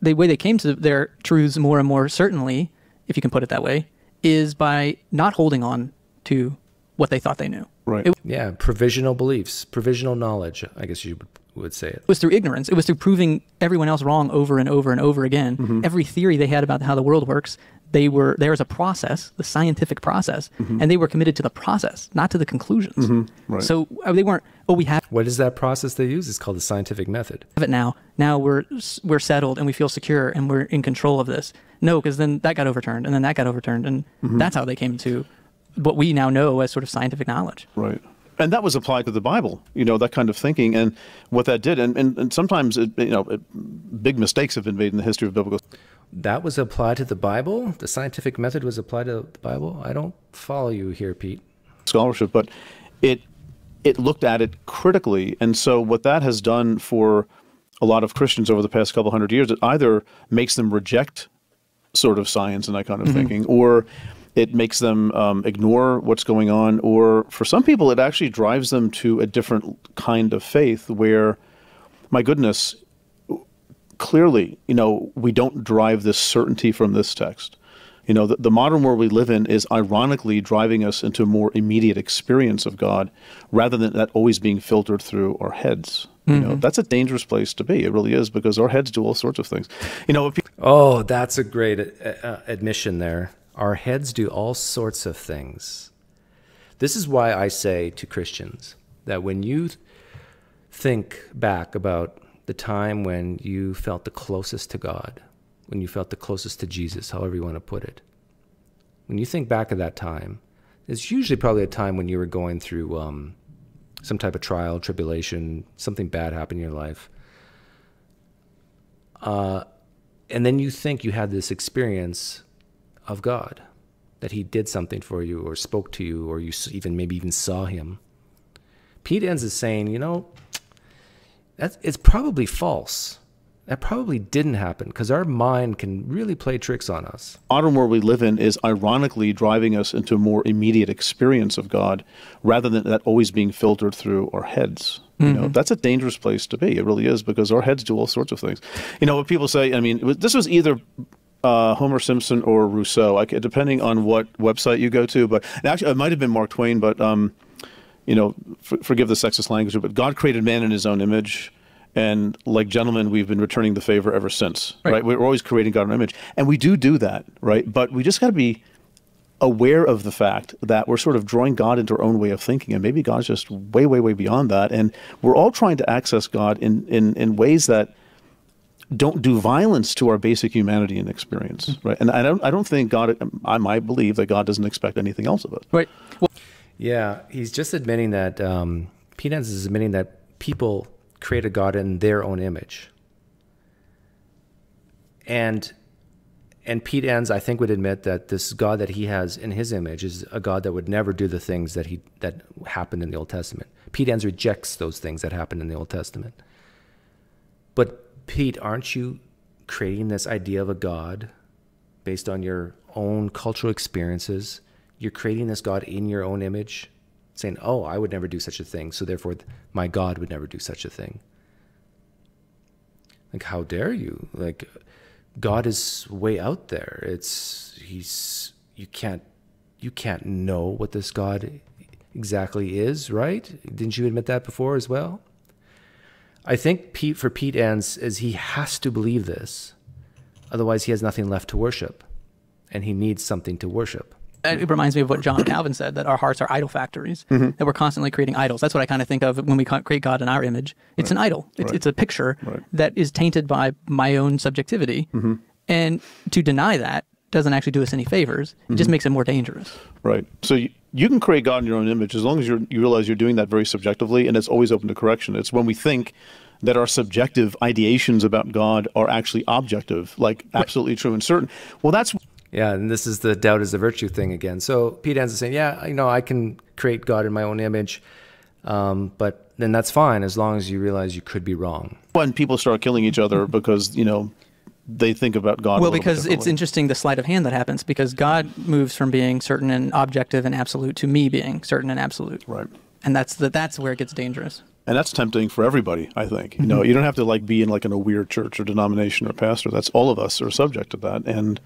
C: the way they came to their truths more and more certainly, if you can put it that way, is by not holding on to what they thought they knew.
B: right.
C: It
A: Yeah, provisional beliefs, provisional knowledge, I guess you would- would say it.
C: was through ignorance. It was through proving everyone else wrong over and over and over again. Mm-hmm. Every theory they had about how the world works, they were there was a process, the scientific process, mm-hmm. and they were committed to the process, not to the conclusions. Mm-hmm.
B: Right.
C: So uh, they weren't. Oh, we have
A: What is that process they use? It's called the scientific method.
C: it now. Now we're we're settled and we feel secure and we're in control of this. No, because then that got overturned and then that got overturned, and that's how they came to what we now know as sort of scientific knowledge.
B: Right. And that was applied to the Bible, you know, that kind of thinking and what that did. And, and, and sometimes, it, you know, it, big mistakes have been made in the history of biblical
A: That was applied to the Bible? The scientific method was applied to the Bible? I don't follow you here, Pete.
B: scholarship, but it it looked at it critically. And so what that has done for a lot of Christians over the past couple hundred years, it either makes them reject sort of science and that kind of mm-hmm. thinking, or it makes them um, ignore what's going on, or for some people, it actually drives them to a different kind of faith where, my goodness, clearly, you know, we don't drive this certainty from this text. You know, the, the modern world we live in is ironically driving us into a more immediate experience of God rather than that always being filtered through our heads. You know, that's a dangerous place to be. It really is because our heads do all sorts of things. You know, if you-
A: Oh, that's a great uh, uh, admission there. Our heads do all sorts of things. This is why I say to Christians that when you think back about the time when you felt the closest to God, when you felt the closest to Jesus, however you want to put it, when you think back of that time, it's usually probably a time when you were going through um, some type of trial, tribulation, something bad happened in your life. Uh, and then you think you had this experience of God, that He did something for you, or spoke to you, or you even maybe even saw Him. Pete Enns is saying, you know, that's it's probably false. That probably didn't happen because our mind can really play tricks on us.
B: modern world we live in is ironically driving us into a more immediate experience of God rather than that always being filtered through our heads. You know, mm-hmm. that's a dangerous place to be. It really is because our heads do all sorts of things. You know, what people say, I mean, was- this was either uh, Homer Simpson or Rousseau, I depending on what website you go to. But actually, it might have been Mark Twain, but, um, you know, for, forgive the sexist language, but God created man in his own image. And like gentlemen, we've been returning the favor ever since,
C: Right.
B: right? We're always creating God in image. And we do do that, right? But we just got to be aware of the fact that we're sort of drawing God into our own way of thinking, and maybe God's just way, way, way beyond that. And we're all trying to access God in in, in ways that don't do violence to our basic humanity and experience, right? And I don't, I don't think God, I might believe that God doesn't expect anything else of us.
C: Right. Well,
A: Yeah, he's just admitting that um, Pete Enns is admitting that people create a god in their own image, and and Pete Enns, I think, would admit that this God that he has in his image is a God that would never do the things that he that happened in the Old Testament. Pete Enns rejects those things that happened in the Old Testament. But Pete, aren't you creating this idea of a God based on your own cultural experiences? You're creating this God in your own image, saying, "Oh, I would never do such a thing, so therefore my God would never do such a thing." Like, how dare you? Like, God is way out there. It's he's you can't you can't know what this God exactly is, right? Didn't you admit that before as well? I think Pete for Pete Enns is he has to believe this, otherwise he has nothing left to worship, and he needs something to worship.
C: it reminds me of what John Calvin said that our hearts are idol factories,
B: Mm-hmm.
C: that we're constantly creating idols. That's what I kind of think of when we create God in our image. It's an idol, it's,
B: Right.
C: it's a picture
B: Right. Mm-hmm.
C: that is tainted by my own subjectivity. And to deny that doesn't actually do us any favors, it
B: Mm-hmm.
C: just makes it more dangerous.
B: Right. So you, you can create God in your own image as long as you're, you realize you're doing that very subjectively, and it's always open to correction. It's when we think that our subjective ideations about God are actually objective, like absolutely true and certain. Well, that's
A: Yeah, and this is the doubt is a virtue thing again. So Pete Enns is saying, yeah, you know, I can create God in my own image, um, but then that's fine as long as you realize you could be wrong.
B: when people start killing each other because you know they think about God.
C: Well, because it's interesting the sleight of hand that happens because God moves from being certain and objective and absolute to me being certain and absolute.
B: right.
C: And that's the, that's where it gets dangerous.
B: And that's tempting for everybody, I think. You know, mm-hmm. you don't have to like be in like in a weird church or denomination or pastor. That's all of us are subject to that. And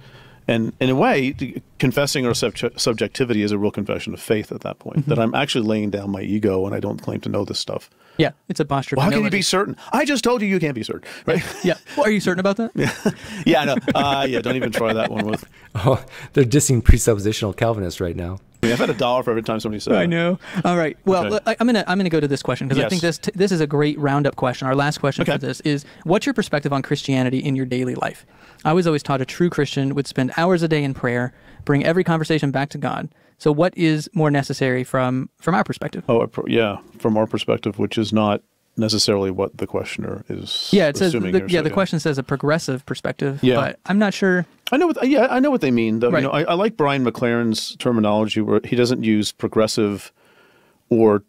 B: and in a way, confessing our subje- subjectivity is a real confession of faith at that point. That I'm actually laying down my ego and I don't claim to know this stuff.
C: Yeah, it's a posture. of
B: Well, how can you be certain? I just told you you can't be certain, right?
C: Yeah. Well, are you certain about that?
B: yeah, I know. Uh, yeah, don't even try that one with.
A: Oh, they're dissing presuppositional Calvinists right now.
B: Mean, I've had a dollar for every time somebody said.
C: I know. All right. Well,
B: Okay.
C: I, I'm gonna I'm gonna go to this question because I think this t- this is a great roundup question. Our last question
B: Okay.
C: for this is: What's your perspective on Christianity in your daily life? I was always taught a true Christian would spend hours a day in prayer, bring every conversation back to God. So, what is more necessary from from our perspective?
B: Oh, yeah, from our perspective, which is not necessarily what the questioner is.
C: yeah, it says the,
B: here,
C: yeah.
B: so,
C: The question says a progressive perspective.
B: Yeah.
C: but I'm not sure.
B: I know. What, yeah, I know what they mean. Though,
C: Right.
B: you know, I, I like Brian McLaren's terminology where he doesn't use progressive or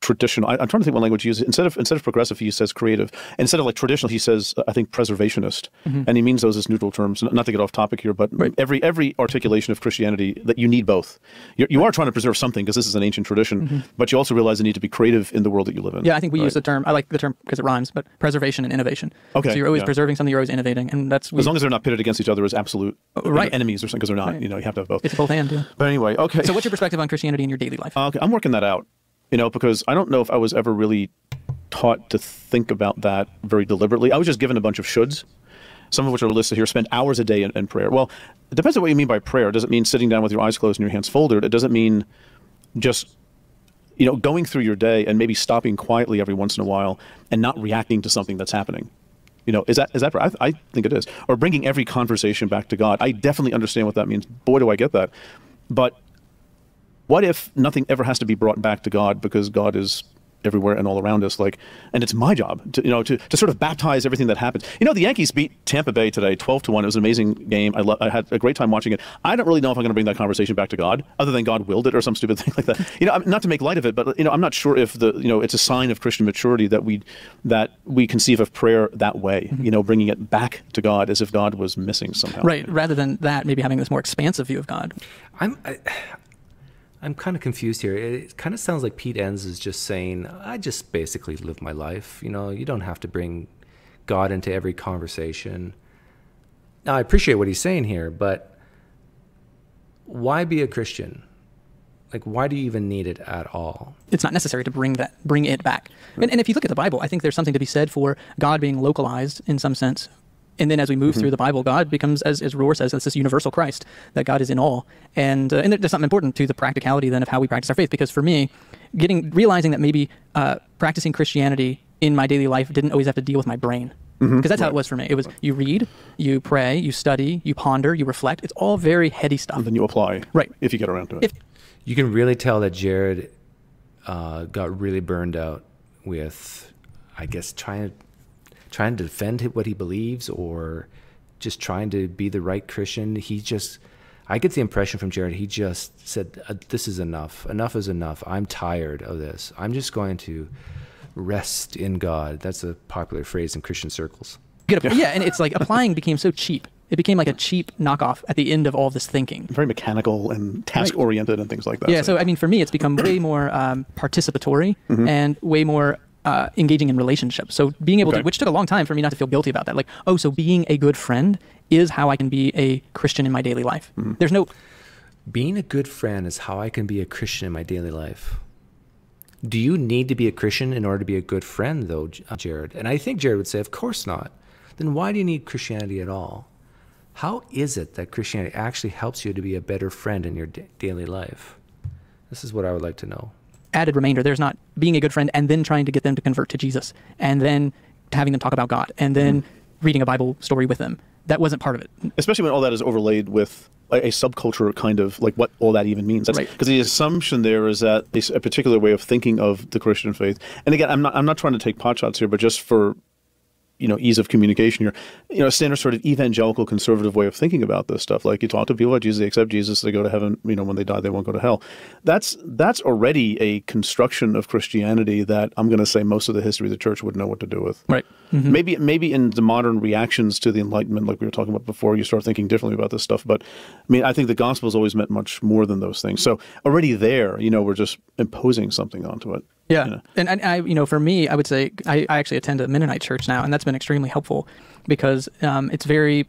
B: traditional. I, I'm trying to think what language he uses. Instead of instead of progressive, he says creative. Instead of like traditional, he says uh, I think preservationist, and he means those as neutral terms. Not to get off topic here, but
C: Mm-hmm. Right.
B: every every articulation of Christianity that you need both. You're, you are trying to preserve something because this is an ancient tradition, but you also realize the need to be creative in the world that you live in.
C: Mm-hmm. Yeah, I think we
B: Right.
C: use the term. I like the term because it rhymes, but preservation and innovation.
B: Okay,
C: So you're always
B: yeah.
C: preserving something. You're always innovating, and that's we,
B: As long as they're not pitted against each other as absolute you
C: right.
B: enemies or something, because they're not.
C: Right.
B: You know, you have to have both.
C: it's both and. Yeah.
B: But anyway, okay.
C: So, what's your perspective on Christianity in your daily life?
B: Uh, Okay, I'm working that out, you know, because I don't know if I was ever really taught to think about that very deliberately. I was just given a bunch of shoulds, some of which are listed here. Spend hours a day in, in prayer. Well, it depends on what you mean by prayer. It Does it mean sitting down with your eyes closed and your hands folded? It doesn't mean just you know going through your day and maybe stopping quietly every once in a while and not reacting to something that's happening. You know, is that is that? I, I think it is. Or bringing every conversation back to God. I definitely understand what that means. Boy, do I get that. But what if nothing ever has to be brought back to God because God is everywhere and all around us? Like and it's my job to you know to, to sort of baptize everything that happens. You know the yankees beat tampa bay today 12 to 1 it was an amazing game. I, lo- I had a great time watching it. I don't really know if i'm going to bring that conversation back to god other than god willed it or some stupid thing like that. You know not to make light of it but you know i'm not sure if the you know it's a sign of christian maturity that we that we conceive of prayer that way mm-hmm. you know bringing it back to god as if god was missing somehow.
C: Right. Rather than that, maybe having this more expansive view of God.
A: I'm I, I'm kind of confused here. It kind of sounds like Pete Enns is just saying, "I just basically live my life. You know, you don't have to bring God into every conversation." Now, I appreciate what he's saying here, but why be a Christian? Like, why do you even need it at all?
C: It's not necessary to bring that, bring it back. And, and if you look at the Bible, I think there's something to be said for God being localized in some sense. And then as we move through the Bible, God becomes, as, as Rohr says, it's this universal Christ, that God is in all. And, uh, and there's something important to the practicality then of how we practice our faith. Because for me, getting realizing that maybe uh, practicing Christianity in my daily life didn't always have to deal with my brain. Because
B: Mm-hmm.
C: that's how it was for me. It was you read, you pray, you study, you ponder, you reflect. It's all very heady stuff.
B: And then you apply.
C: Right.
B: If you get around to it.
C: If-
A: You can really tell that Jared uh, got really burned out with, I guess, trying to trying to defend what he believes or just trying to be the right Christian. He just, I get the impression from Jared, he just said, uh, "This is enough. Enough is enough. I'm tired of this. I'm just going to rest in God." That's a popular phrase in Christian circles.
C: Yeah. and it's like applying became so cheap. It became like a cheap knockoff at the end of all this thinking.
B: Very mechanical and task oriented and things like that.
C: Yeah, so I mean, for me, it's become way more um, participatory
B: Mm-hmm.
C: and way more uh, engaging in relationships. So being able
B: Okay.
C: to, which took a long time for me not to feel guilty about that. Like, oh, so being a good friend is how I can be a Christian in my daily life.
B: Mm-hmm.
C: There's no,
A: Being a good friend is how I can be a Christian in my daily life. Do you need to be a Christian in order to be a good friend, though, uh, Jared? And I think Jared would say, of course not. Then why do you need Christianity at all? How is it that Christianity actually helps you to be a better friend in your da- daily life? This is what I would like to know.
C: Added remainder. There's not being a good friend and then trying to get them to convert to Jesus and then having them talk about God and then
B: Mm-hmm.
C: reading a Bible story with them. That wasn't part of it.
B: especially when all that is overlaid with a, a subculture kind of like what all that even means because
C: Right.
B: the assumption there is that a particular way of thinking of the christian faith and again i'm not i'm not trying to take pot shots here but just for you know ease of communication here you know a standard sort of evangelical conservative way of thinking about this stuff like you talk to people about jesus they accept jesus they go to heaven you know when they die they won't go to hell that's that's already a construction of christianity that i'm going to say most of the history of the church would know what to do with
C: Right. Mm-hmm.
B: Maybe maybe in the modern reactions to the Enlightenment, like we were talking about before, you start thinking differently about this stuff. But I mean, I think the gospel's always meant much more than those things. So already there, you know, we're just imposing something onto it.
C: Yeah.
B: you know.
C: And, and I, you know, for me, I would say I, I actually attend a Mennonite church now, and that's been extremely helpful because um, it's very,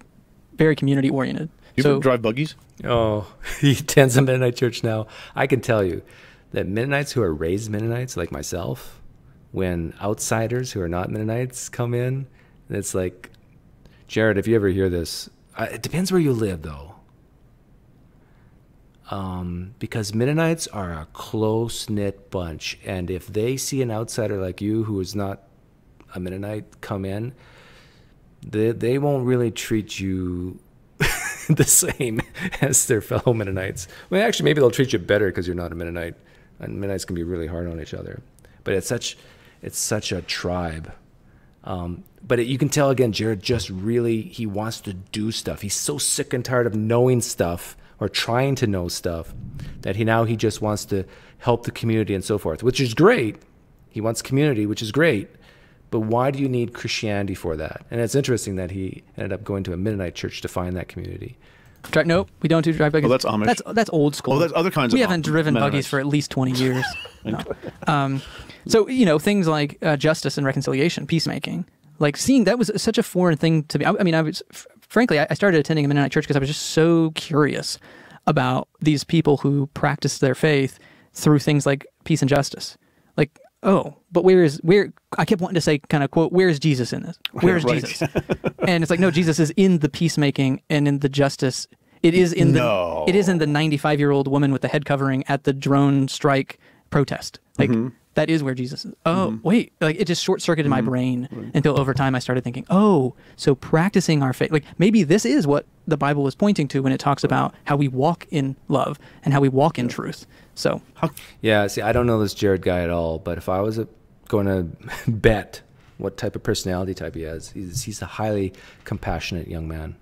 C: very community oriented.
B: You
C: So
B: drive buggies?
A: Oh, he attends a Mennonite church now. I can tell you that Mennonites who are raised Mennonites, like myself, when outsiders who are not Mennonites come in, it's like, Jared, if you ever hear this, uh, it depends where you live, though. Um, because Mennonites are a close knit bunch, and if they see an outsider like you who is not a Mennonite come in, they they won't really treat you the same as their fellow Mennonites. Well, actually, maybe they'll treat you better because you're not a Mennonite. And Mennonites can be really hard on each other, but it's such it's such a tribe. Um, but it, you can tell again, Jared just really he wants to do stuff. He's so sick and tired of knowing stuff or trying to know stuff that he now he just wants to help the community and so forth, which is great. He wants community, which is great. But why do you need Christianity for that? And it's interesting that he ended up going to a Mennonite church to find that community.
C: Dri- nope, we don't do drive buggies.
B: Oh, that's Amish.
C: That's that's old school.
B: Oh, that's other kinds
C: we
B: of
C: haven't driven
B: Mennonites.
C: buggies for at least twenty years. no. um, so you know things like uh, justice and reconciliation, peacemaking. Like seeing that was such a foreign thing to me. I, I mean, I was frankly, I, I started attending a Mennonite church because I was just so curious about these people who practice their faith through things like peace and justice. Like, oh, but where is where? I kept wanting to say, kind of quote, "Where's Jesus in this? Where's
B: Right.
C: Jesus?" and it's like, no, Jesus is in the peacemaking and in the justice. It is in the
B: No.
C: it is in the 95 year old woman with the head covering at the drone strike protest. Like
B: Mm-hmm.
C: that is where Jesus is. Oh wait, like it just short circuited
B: Mm-hmm.
C: my brain until over time I started thinking, oh, so practicing our faith, like maybe this is what the Bible is pointing to when it talks about how we walk in love and how we walk in truth. So
A: Yeah, see, I don't know this Jared guy at all, but if I was a, going to bet what type of personality type he has, he's, he's a highly compassionate young man.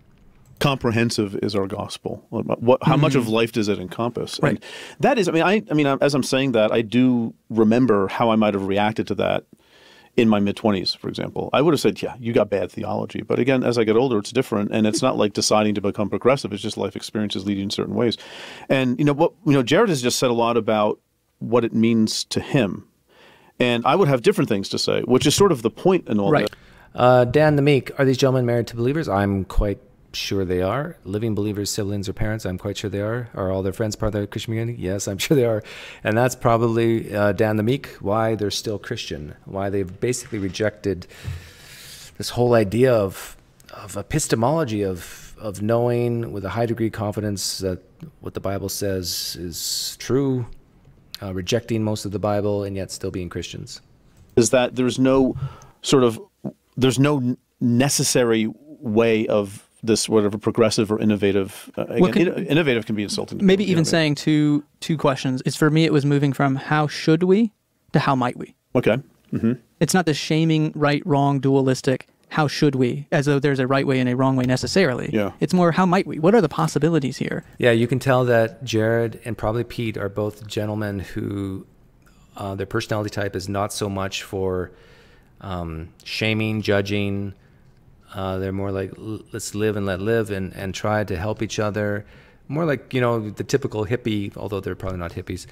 B: comprehensive is our gospel. What, how much of mm-hmm. life does it encompass?
C: Right.
B: And that is, I mean, I, I mean, as I'm saying that, I do remember how I might have reacted to that in my mid 20s, for example. I would have said, "Yeah, you got bad theology." But again, as I get older, it's different, and it's not like deciding to become progressive. It's just life experiences leading in certain ways. And you know what? You know, Jared has just said a lot about what it means to him. And I would have different things to say, which is sort of the point in all
C: Right.
B: that.
A: Uh, Dan the Meek, are these gentlemen married to believers? I'm quite sure they are. Living believers, siblings, or parents? I'm quite sure they are. Are all their friends part of the Christian community? Yes, I'm sure they are. And that's probably uh, Dan the Meek, why they're still Christian, why they've basically rejected this whole idea of of epistemology of of knowing with a high degree of confidence that what the Bible says is true, uh, rejecting most of the Bible and yet still being Christians.
B: is that there's no sort of there's no necessary way of this whatever progressive or innovative uh, again,
C: can-
B: in- innovative can be insulting to
C: Maybe
B: people, you know
C: even
B: what I
C: saying two two questions. It's for me. It was moving from how should we to how might we.
B: mean? okay
C: It's not the shaming right wrong dualistic. How should we? As though there's a right way and a wrong way necessarily.
B: Yeah.
C: It's more how might we? What are the possibilities here?
A: Yeah, you can tell that Jared and probably Pete are both gentlemen who uh, their personality type is not so much for um, shaming, judging. Uh, they're more like "L- let's live and let live and, and try to help each other. More like you know the typical hippie, although they're probably not hippies.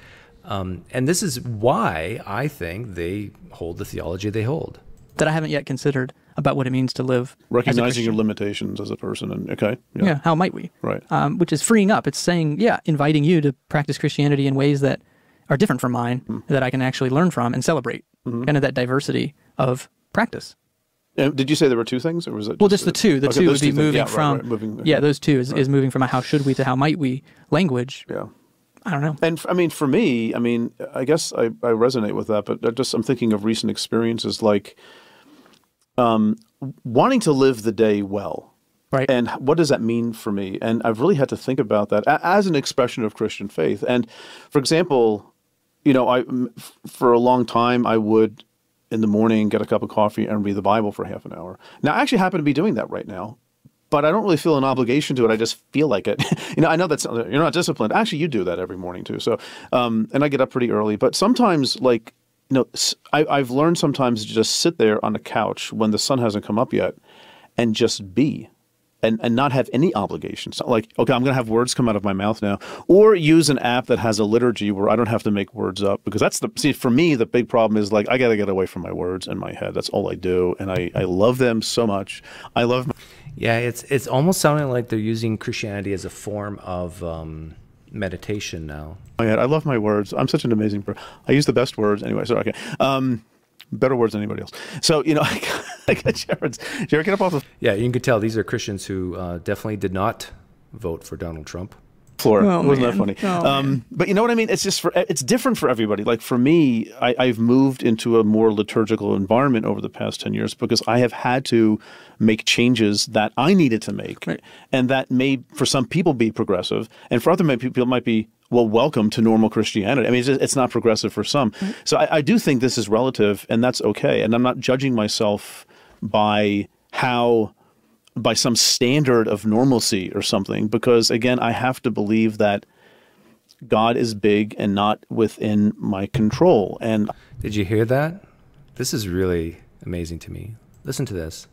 A: Um, and this is why I think they hold the theology they hold.
C: that I haven't yet considered about what it means to live.
B: recognizing your limitations as a person and okay
C: Yeah. how might we?
B: right
C: Um, which is freeing up. It's saying, yeah, inviting you to practice Christianity in ways that are different from mine,
B: Hmm.
C: that I can actually learn from and celebrate.
B: Mm-hmm.
C: Kind of that diversity of practice.
B: And did you say there were two things or was it
C: Well, just the two. The
B: okay,
C: two would be
B: two
C: moving
B: Yeah,
C: from
B: right, moving
C: yeah, those two is, is moving from a how should we to how might we language.
B: yeah
C: I don't know.
B: And f- I mean, for me, I mean, I guess I, I resonate with that, but I just I'm thinking of recent experiences like um, wanting to live the day well.
C: Right.
B: And what does that mean for me? And I've really had to think about that as an expression of Christian faith. And for example, you know, I for a long time I would in the morning get a cup of coffee and read the Bible for half an hour. Now, I actually happen to be doing that right now, but I don't really feel an obligation to it. I just feel like it. you know, I know that's you're not disciplined. Actually, you do that every morning too. So, um, and I get up pretty early. But sometimes, like, you know, I, I've learned sometimes to just sit there on the couch when the sun hasn't come up yet, and just be. And, and not have any obligations. Like, okay, I'm going to have words come out of my mouth now. Or use an app that has a liturgy where I don't have to make words up. Because that's the, see, for me, the big problem is like, I got to get away from my words and my head. That's all I do. And I, I love them so much. I love My-
A: Yeah, it's it's almost sounding like they're using Christianity as a form of um, meditation now.
B: my head. I love my words. I'm such an amazing person. I use the best words anyway. So okay, um, better words than anybody else. So you know, I got, I got Jared's. Jared, get up off the
A: Yeah, you can tell these are Christians who uh, definitely did not vote for Donald Trump.
B: Floor.
C: Oh,
B: Wasn't
C: man.
B: that funny?
C: Oh,
B: um, but you know what I mean? It's just for it's different for everybody. Like for me, I, I've moved into a more liturgical environment over the past ten years because I have had to make changes that I needed to make,
C: Right.
B: and that may for some people be progressive, and for other people it might be well, welcome to normal Christianity. I mean, it's, it's not progressive for some. So I, I do think this is relative, and that's okay. And I'm not judging myself by how by some standard of normalcy or something because again i have to believe that god is big and not within my control and
A: Did you hear that? This is really amazing to me. Listen to this.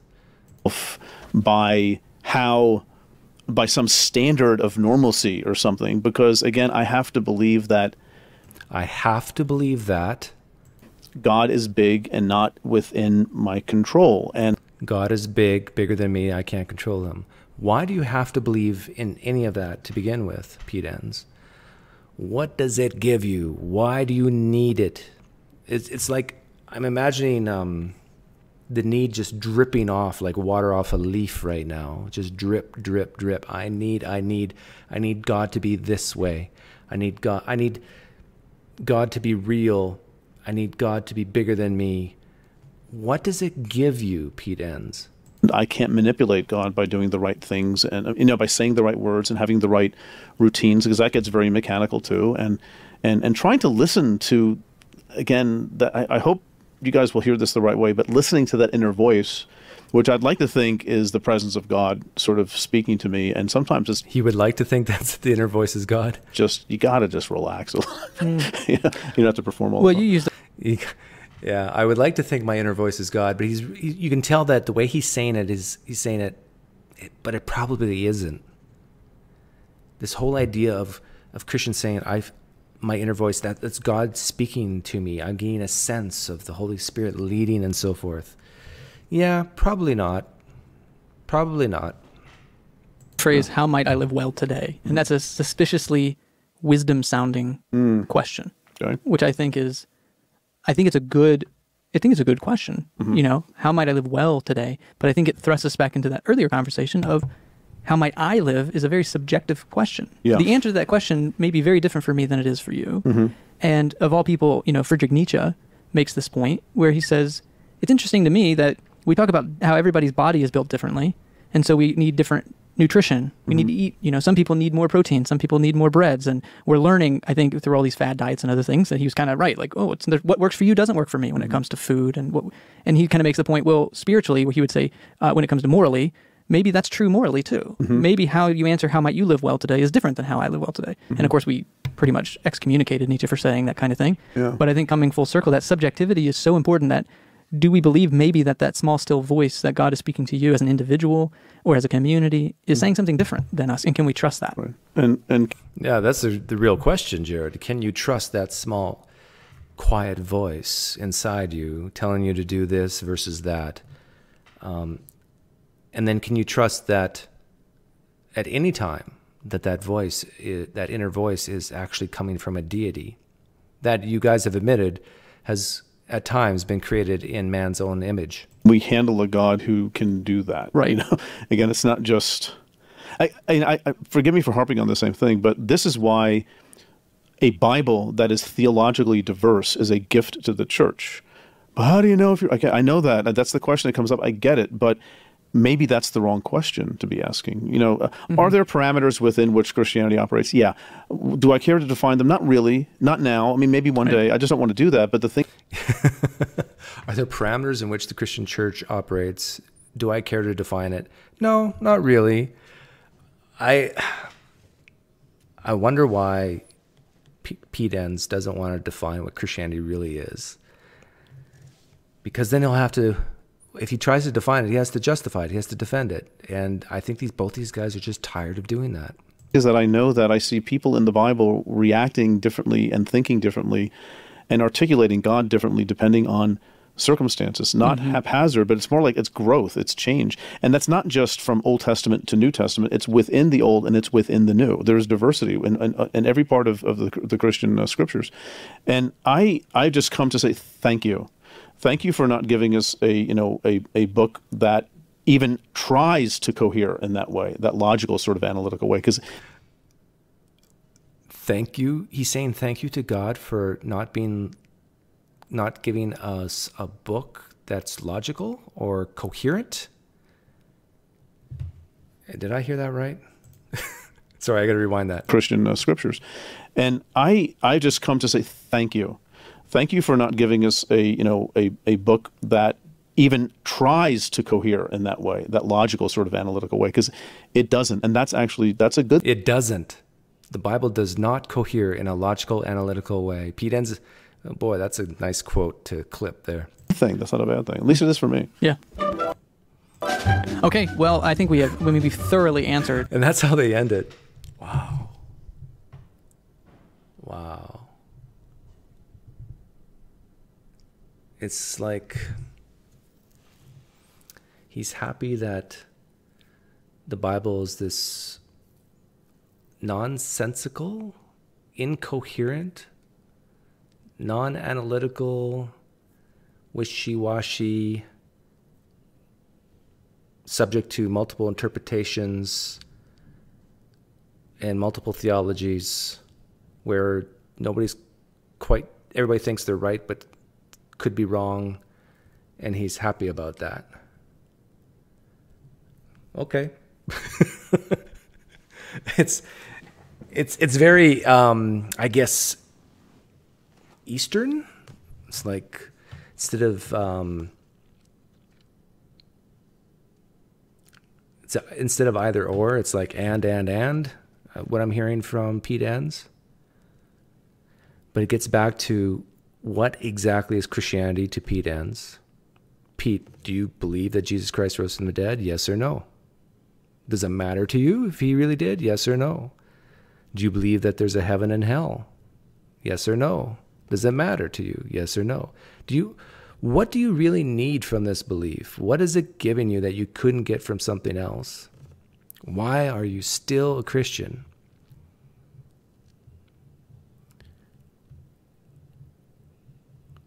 B: by how by some standard of normalcy or something because again i have to believe that
A: I have to believe that
B: god is big and not within my control and
A: God is big, bigger than me. I can't control him. Why do you have to believe in any of that to begin with, Pete Enns? What does it give you? Why do you need it? It's, it's like I'm imagining um, the need just dripping off like water off a leaf right now. Just drip, drip, drip. I need, I need, I need God to be this way. I need God. I need God to be real. I need God to be bigger than me. What does it give you, Pete Enns?
B: I can't manipulate God by doing the right things and you know by saying the right words and having the right routines because that gets very mechanical too and and and trying to listen to again that I, I hope you guys will hear this the right way but listening to that inner voice which I'd like to think is the presence of God sort of speaking to me and sometimes it's
A: He would like to think that's the inner voice is God.
B: just you got to just relax a little you, know, you don't have to perform all
C: Well,
B: the
C: you
B: time.
C: use
A: You- Yeah, I would like to think my inner voice is God, but he's he, you can tell that the way he's saying it is he's saying it, it but it probably isn't. This whole idea of of Christians saying I my inner voice that that's God speaking to me. I'm getting a sense of the Holy Spirit leading and so forth. Yeah, probably not. Probably not.
C: phrase "How might I live well today?" and that's a suspiciously wisdom-sounding
B: Mm.
C: question,
B: Okay.
C: which I think is, I think it's a good, I think it's a good question.
B: Mm-hmm.
C: You know, how might I live well today? But I think it thrusts us back into that earlier conversation of how might I live is a very subjective question.
B: Yeah.
C: The answer to that question may be very different for me than it is for you.
B: Mm-hmm.
C: And of all people, you know, Friedrich Nietzsche makes this point where he says, It's interesting to me that we talk about how everybody's body is built differently. And so we need different nutrition. We need to mm-hmm. eat, you know, some people need more protein, some people need more breads. And we're learning, I think, through all these fad diets and other things that he was kind of right. Like, oh, it's, what works for you doesn't work for me when it mm-hmm. comes to food. And what, and he kind of makes the point, well, spiritually, he would say, uh, when it comes to morally, maybe that's true morally too. Mm-hmm. Maybe how you answer how might you live well today is different than how I live well today. And of course, we pretty much excommunicated Nietzsche for saying that kind of thing.
B: Yeah.
C: But I think coming full circle, that subjectivity is so important that do we believe maybe that that small still voice that God is speaking to you as an individual or as a community is saying something different than us, and can we trust that?
B: Right. And and
A: Yeah, that's the, the real question, Jared. Can you trust that small, quiet voice inside you telling you to do this versus that? Um, and then can you trust that at any time that that voice, i that inner voice, is actually coming from a deity that you guys have admitted has at times been created in man's own image?
B: we handle a God who can do that.
C: Right.
B: You know, again, it's not just. I, I, I forgive me for harping on the same thing, but this is why a Bible that is theologically diverse is a gift to the church. But how do you know if you're? Okay, I know that. That's the question that comes up. I get it, but maybe that's the wrong question to be asking. You know, uh, are there parameters within which Christianity operates? Yeah. Do I care to define them? Not really. Not now. I mean, maybe one day. I just don't want to do that. But the thing
A: Are there parameters in which the Christian church operates? Do I care to define it? No, not really. I I wonder why P- Pete Enns doesn't want to define what Christianity really is. Because then he'll have to if he tries to define it, he has to justify it. He has to defend it. And I think these both these guys are just tired of doing that.
B: is that I know that I see people in the Bible reacting differently and thinking differently and articulating God differently depending on circumstances, not haphazard, but it's more like it's growth, it's change. And that's not just from Old Testament to New Testament, it's within the Old and it's within the New. There's diversity in, in, in every part of, of the, the Christian uh, scriptures. And I, I just come to say thank you. Thank you for not giving us a, you know, a, a book that even tries to cohere in that way, that logical sort of analytical way, because
A: thank you. He's saying thank you to God for not being, not giving us a book that's logical or coherent. Did I hear that right? Sorry, I got to rewind that.
B: Christian uh, scriptures. And I I just come to say thank you. Thank you for not giving us a, you know, a, a book that even tries to cohere in that way, that logical sort of analytical way because it doesn't. And that's actually that's a good
A: It doesn't. The Bible does not cohere in a logical, analytical way. Pete Enns, oh boy, that's a nice quote to clip there.
B: thing. That's not a bad thing. At least it is for me.
C: Yeah. Okay, well, I think we have we maybe thoroughly answered.
A: And that's how they end it. Wow. Wow. It's like he's happy that the Bible is this nonsensical, incoherent, non analytical, wishy washy, subject to multiple interpretations and multiple theologies where nobody's quite everybody thinks they're right but could be wrong and he's happy about that. Okay. It's it's it's very um i guess eastern. It's like instead of um it's instead of either or it's like and and and uh, what i'm hearing from pete enns, but it gets back to what exactly is christianity to pete enns? Pete do you believe that jesus christ rose from the dead? Yes or no? Does it matter to you if he really did? Yes or no? Do you believe that there's a heaven and hell? Yes or no? Does it matter to you? Yes or no? Do you what do you really need from this belief? What is it giving you that you couldn't get from something else? Why are you still a Christian?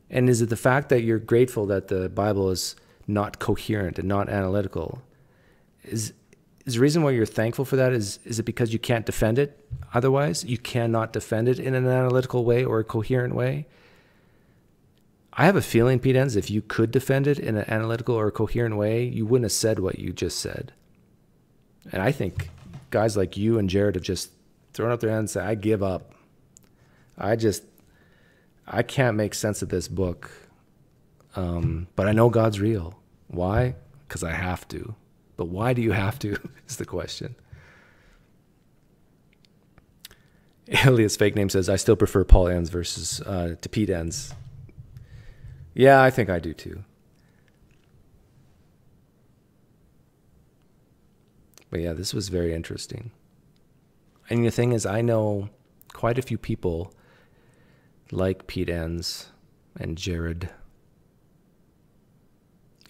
A: And is it the fact that you're grateful that the Bible is not coherent and not analytical? Is is the reason why you're thankful for that is is it because you can't defend it otherwise? You cannot defend it in an analytical way or a coherent way? I have a feeling, Pete Enns, if you could defend it in an analytical or coherent way, you wouldn't have said what you just said. And I think guys like you and Jared have just thrown up their hands and said, I give up. I just, I can't make sense of this book. Um, but I know God's real. Why? Because I have to. But why do you have to? Is the question. Elliot's fake name says, I still prefer Paul Enns versus uh, to Pete Enns. Yeah, I think I do too. But yeah, this was very interesting. And the thing is, I know quite a few people like Pete Enns and Jared.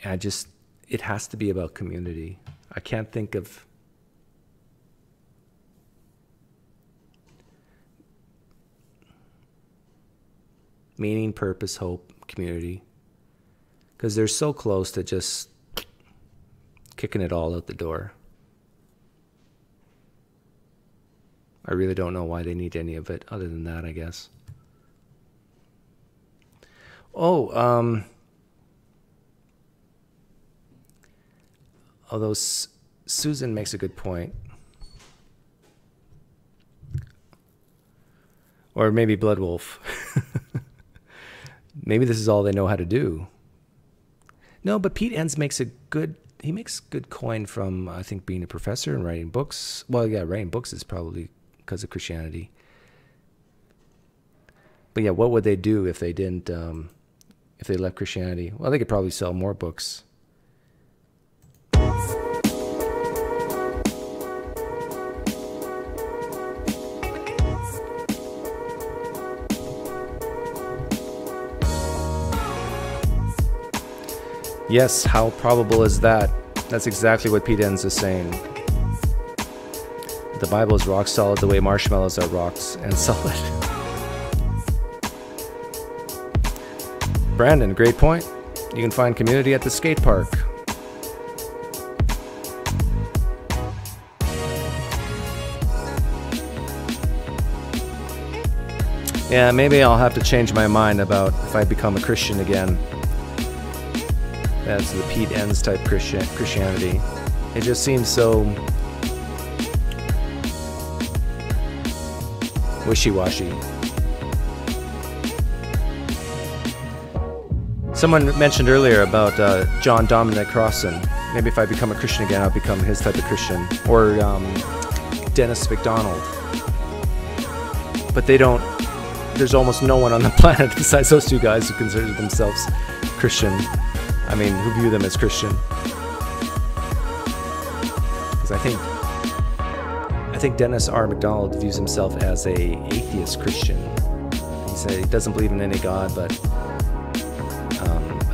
A: I just, it has to be about community. I can't think of meaning, purpose, hope, community. Because they're so close to just kicking it all out the door. I really don't know why they need any of it other than that, I guess. Oh, um, although S- Susan makes a good point. Or maybe Blood Wolf. maybe this is all they know how to do. No, but Pete Enns makes a good he makes good coin from I think being a professor and writing books. Well, yeah, writing books is probably because of Christianity. But yeah, what would they do if they didn't um, if they left Christianity? Well, they could probably sell more books. Yes, how probable is that? That's exactly what Pete Enns is saying. The Bible is rock solid the way marshmallows are rocks and solid. Brandon, great point. You can find community at the skate park. Yeah, maybe I'll have to change my mind about if I become a Christian again. That's the Pete Enns type Christian Christianity. It just seems so wishy-washy. Someone mentioned earlier about uh, John Dominic Crossan. Maybe if I become a Christian again, I'll become his type of Christian. Or um, Dennis MacDonald. But they don't. There's almost no one on the planet besides those two guys who consider themselves Christian. I mean, who view them as Christian. Because I think I think Dennis R. MacDonald views himself as a atheist Christian. He said he doesn't believe in any God, but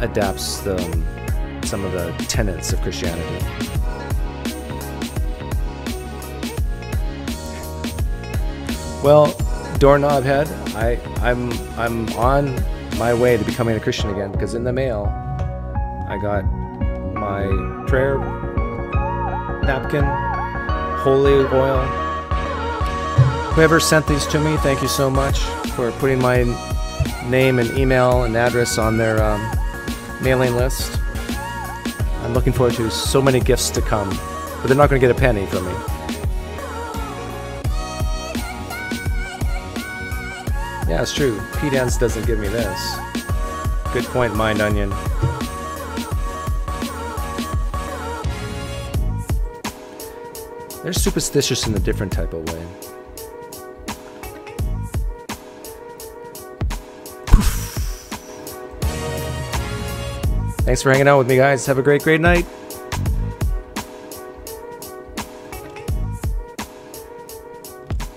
A: adapts the, um, some of the tenets of Christianity. Well, doorknob head, I, I'm I'm on my way to becoming a Christian again because in the mail I got my prayer napkin, holy oil. Whoever sent these to me, thank you so much for putting my name and email and address on their um, mailing list. I'm looking forward to so many gifts to come, but they're not going to get a penny from me. Yeah, it's true. Enns doesn't give me this. Good point, Mind Onion. They're superstitious in a different type of way. Thanks for hanging out with me, guys. Have a great, great night.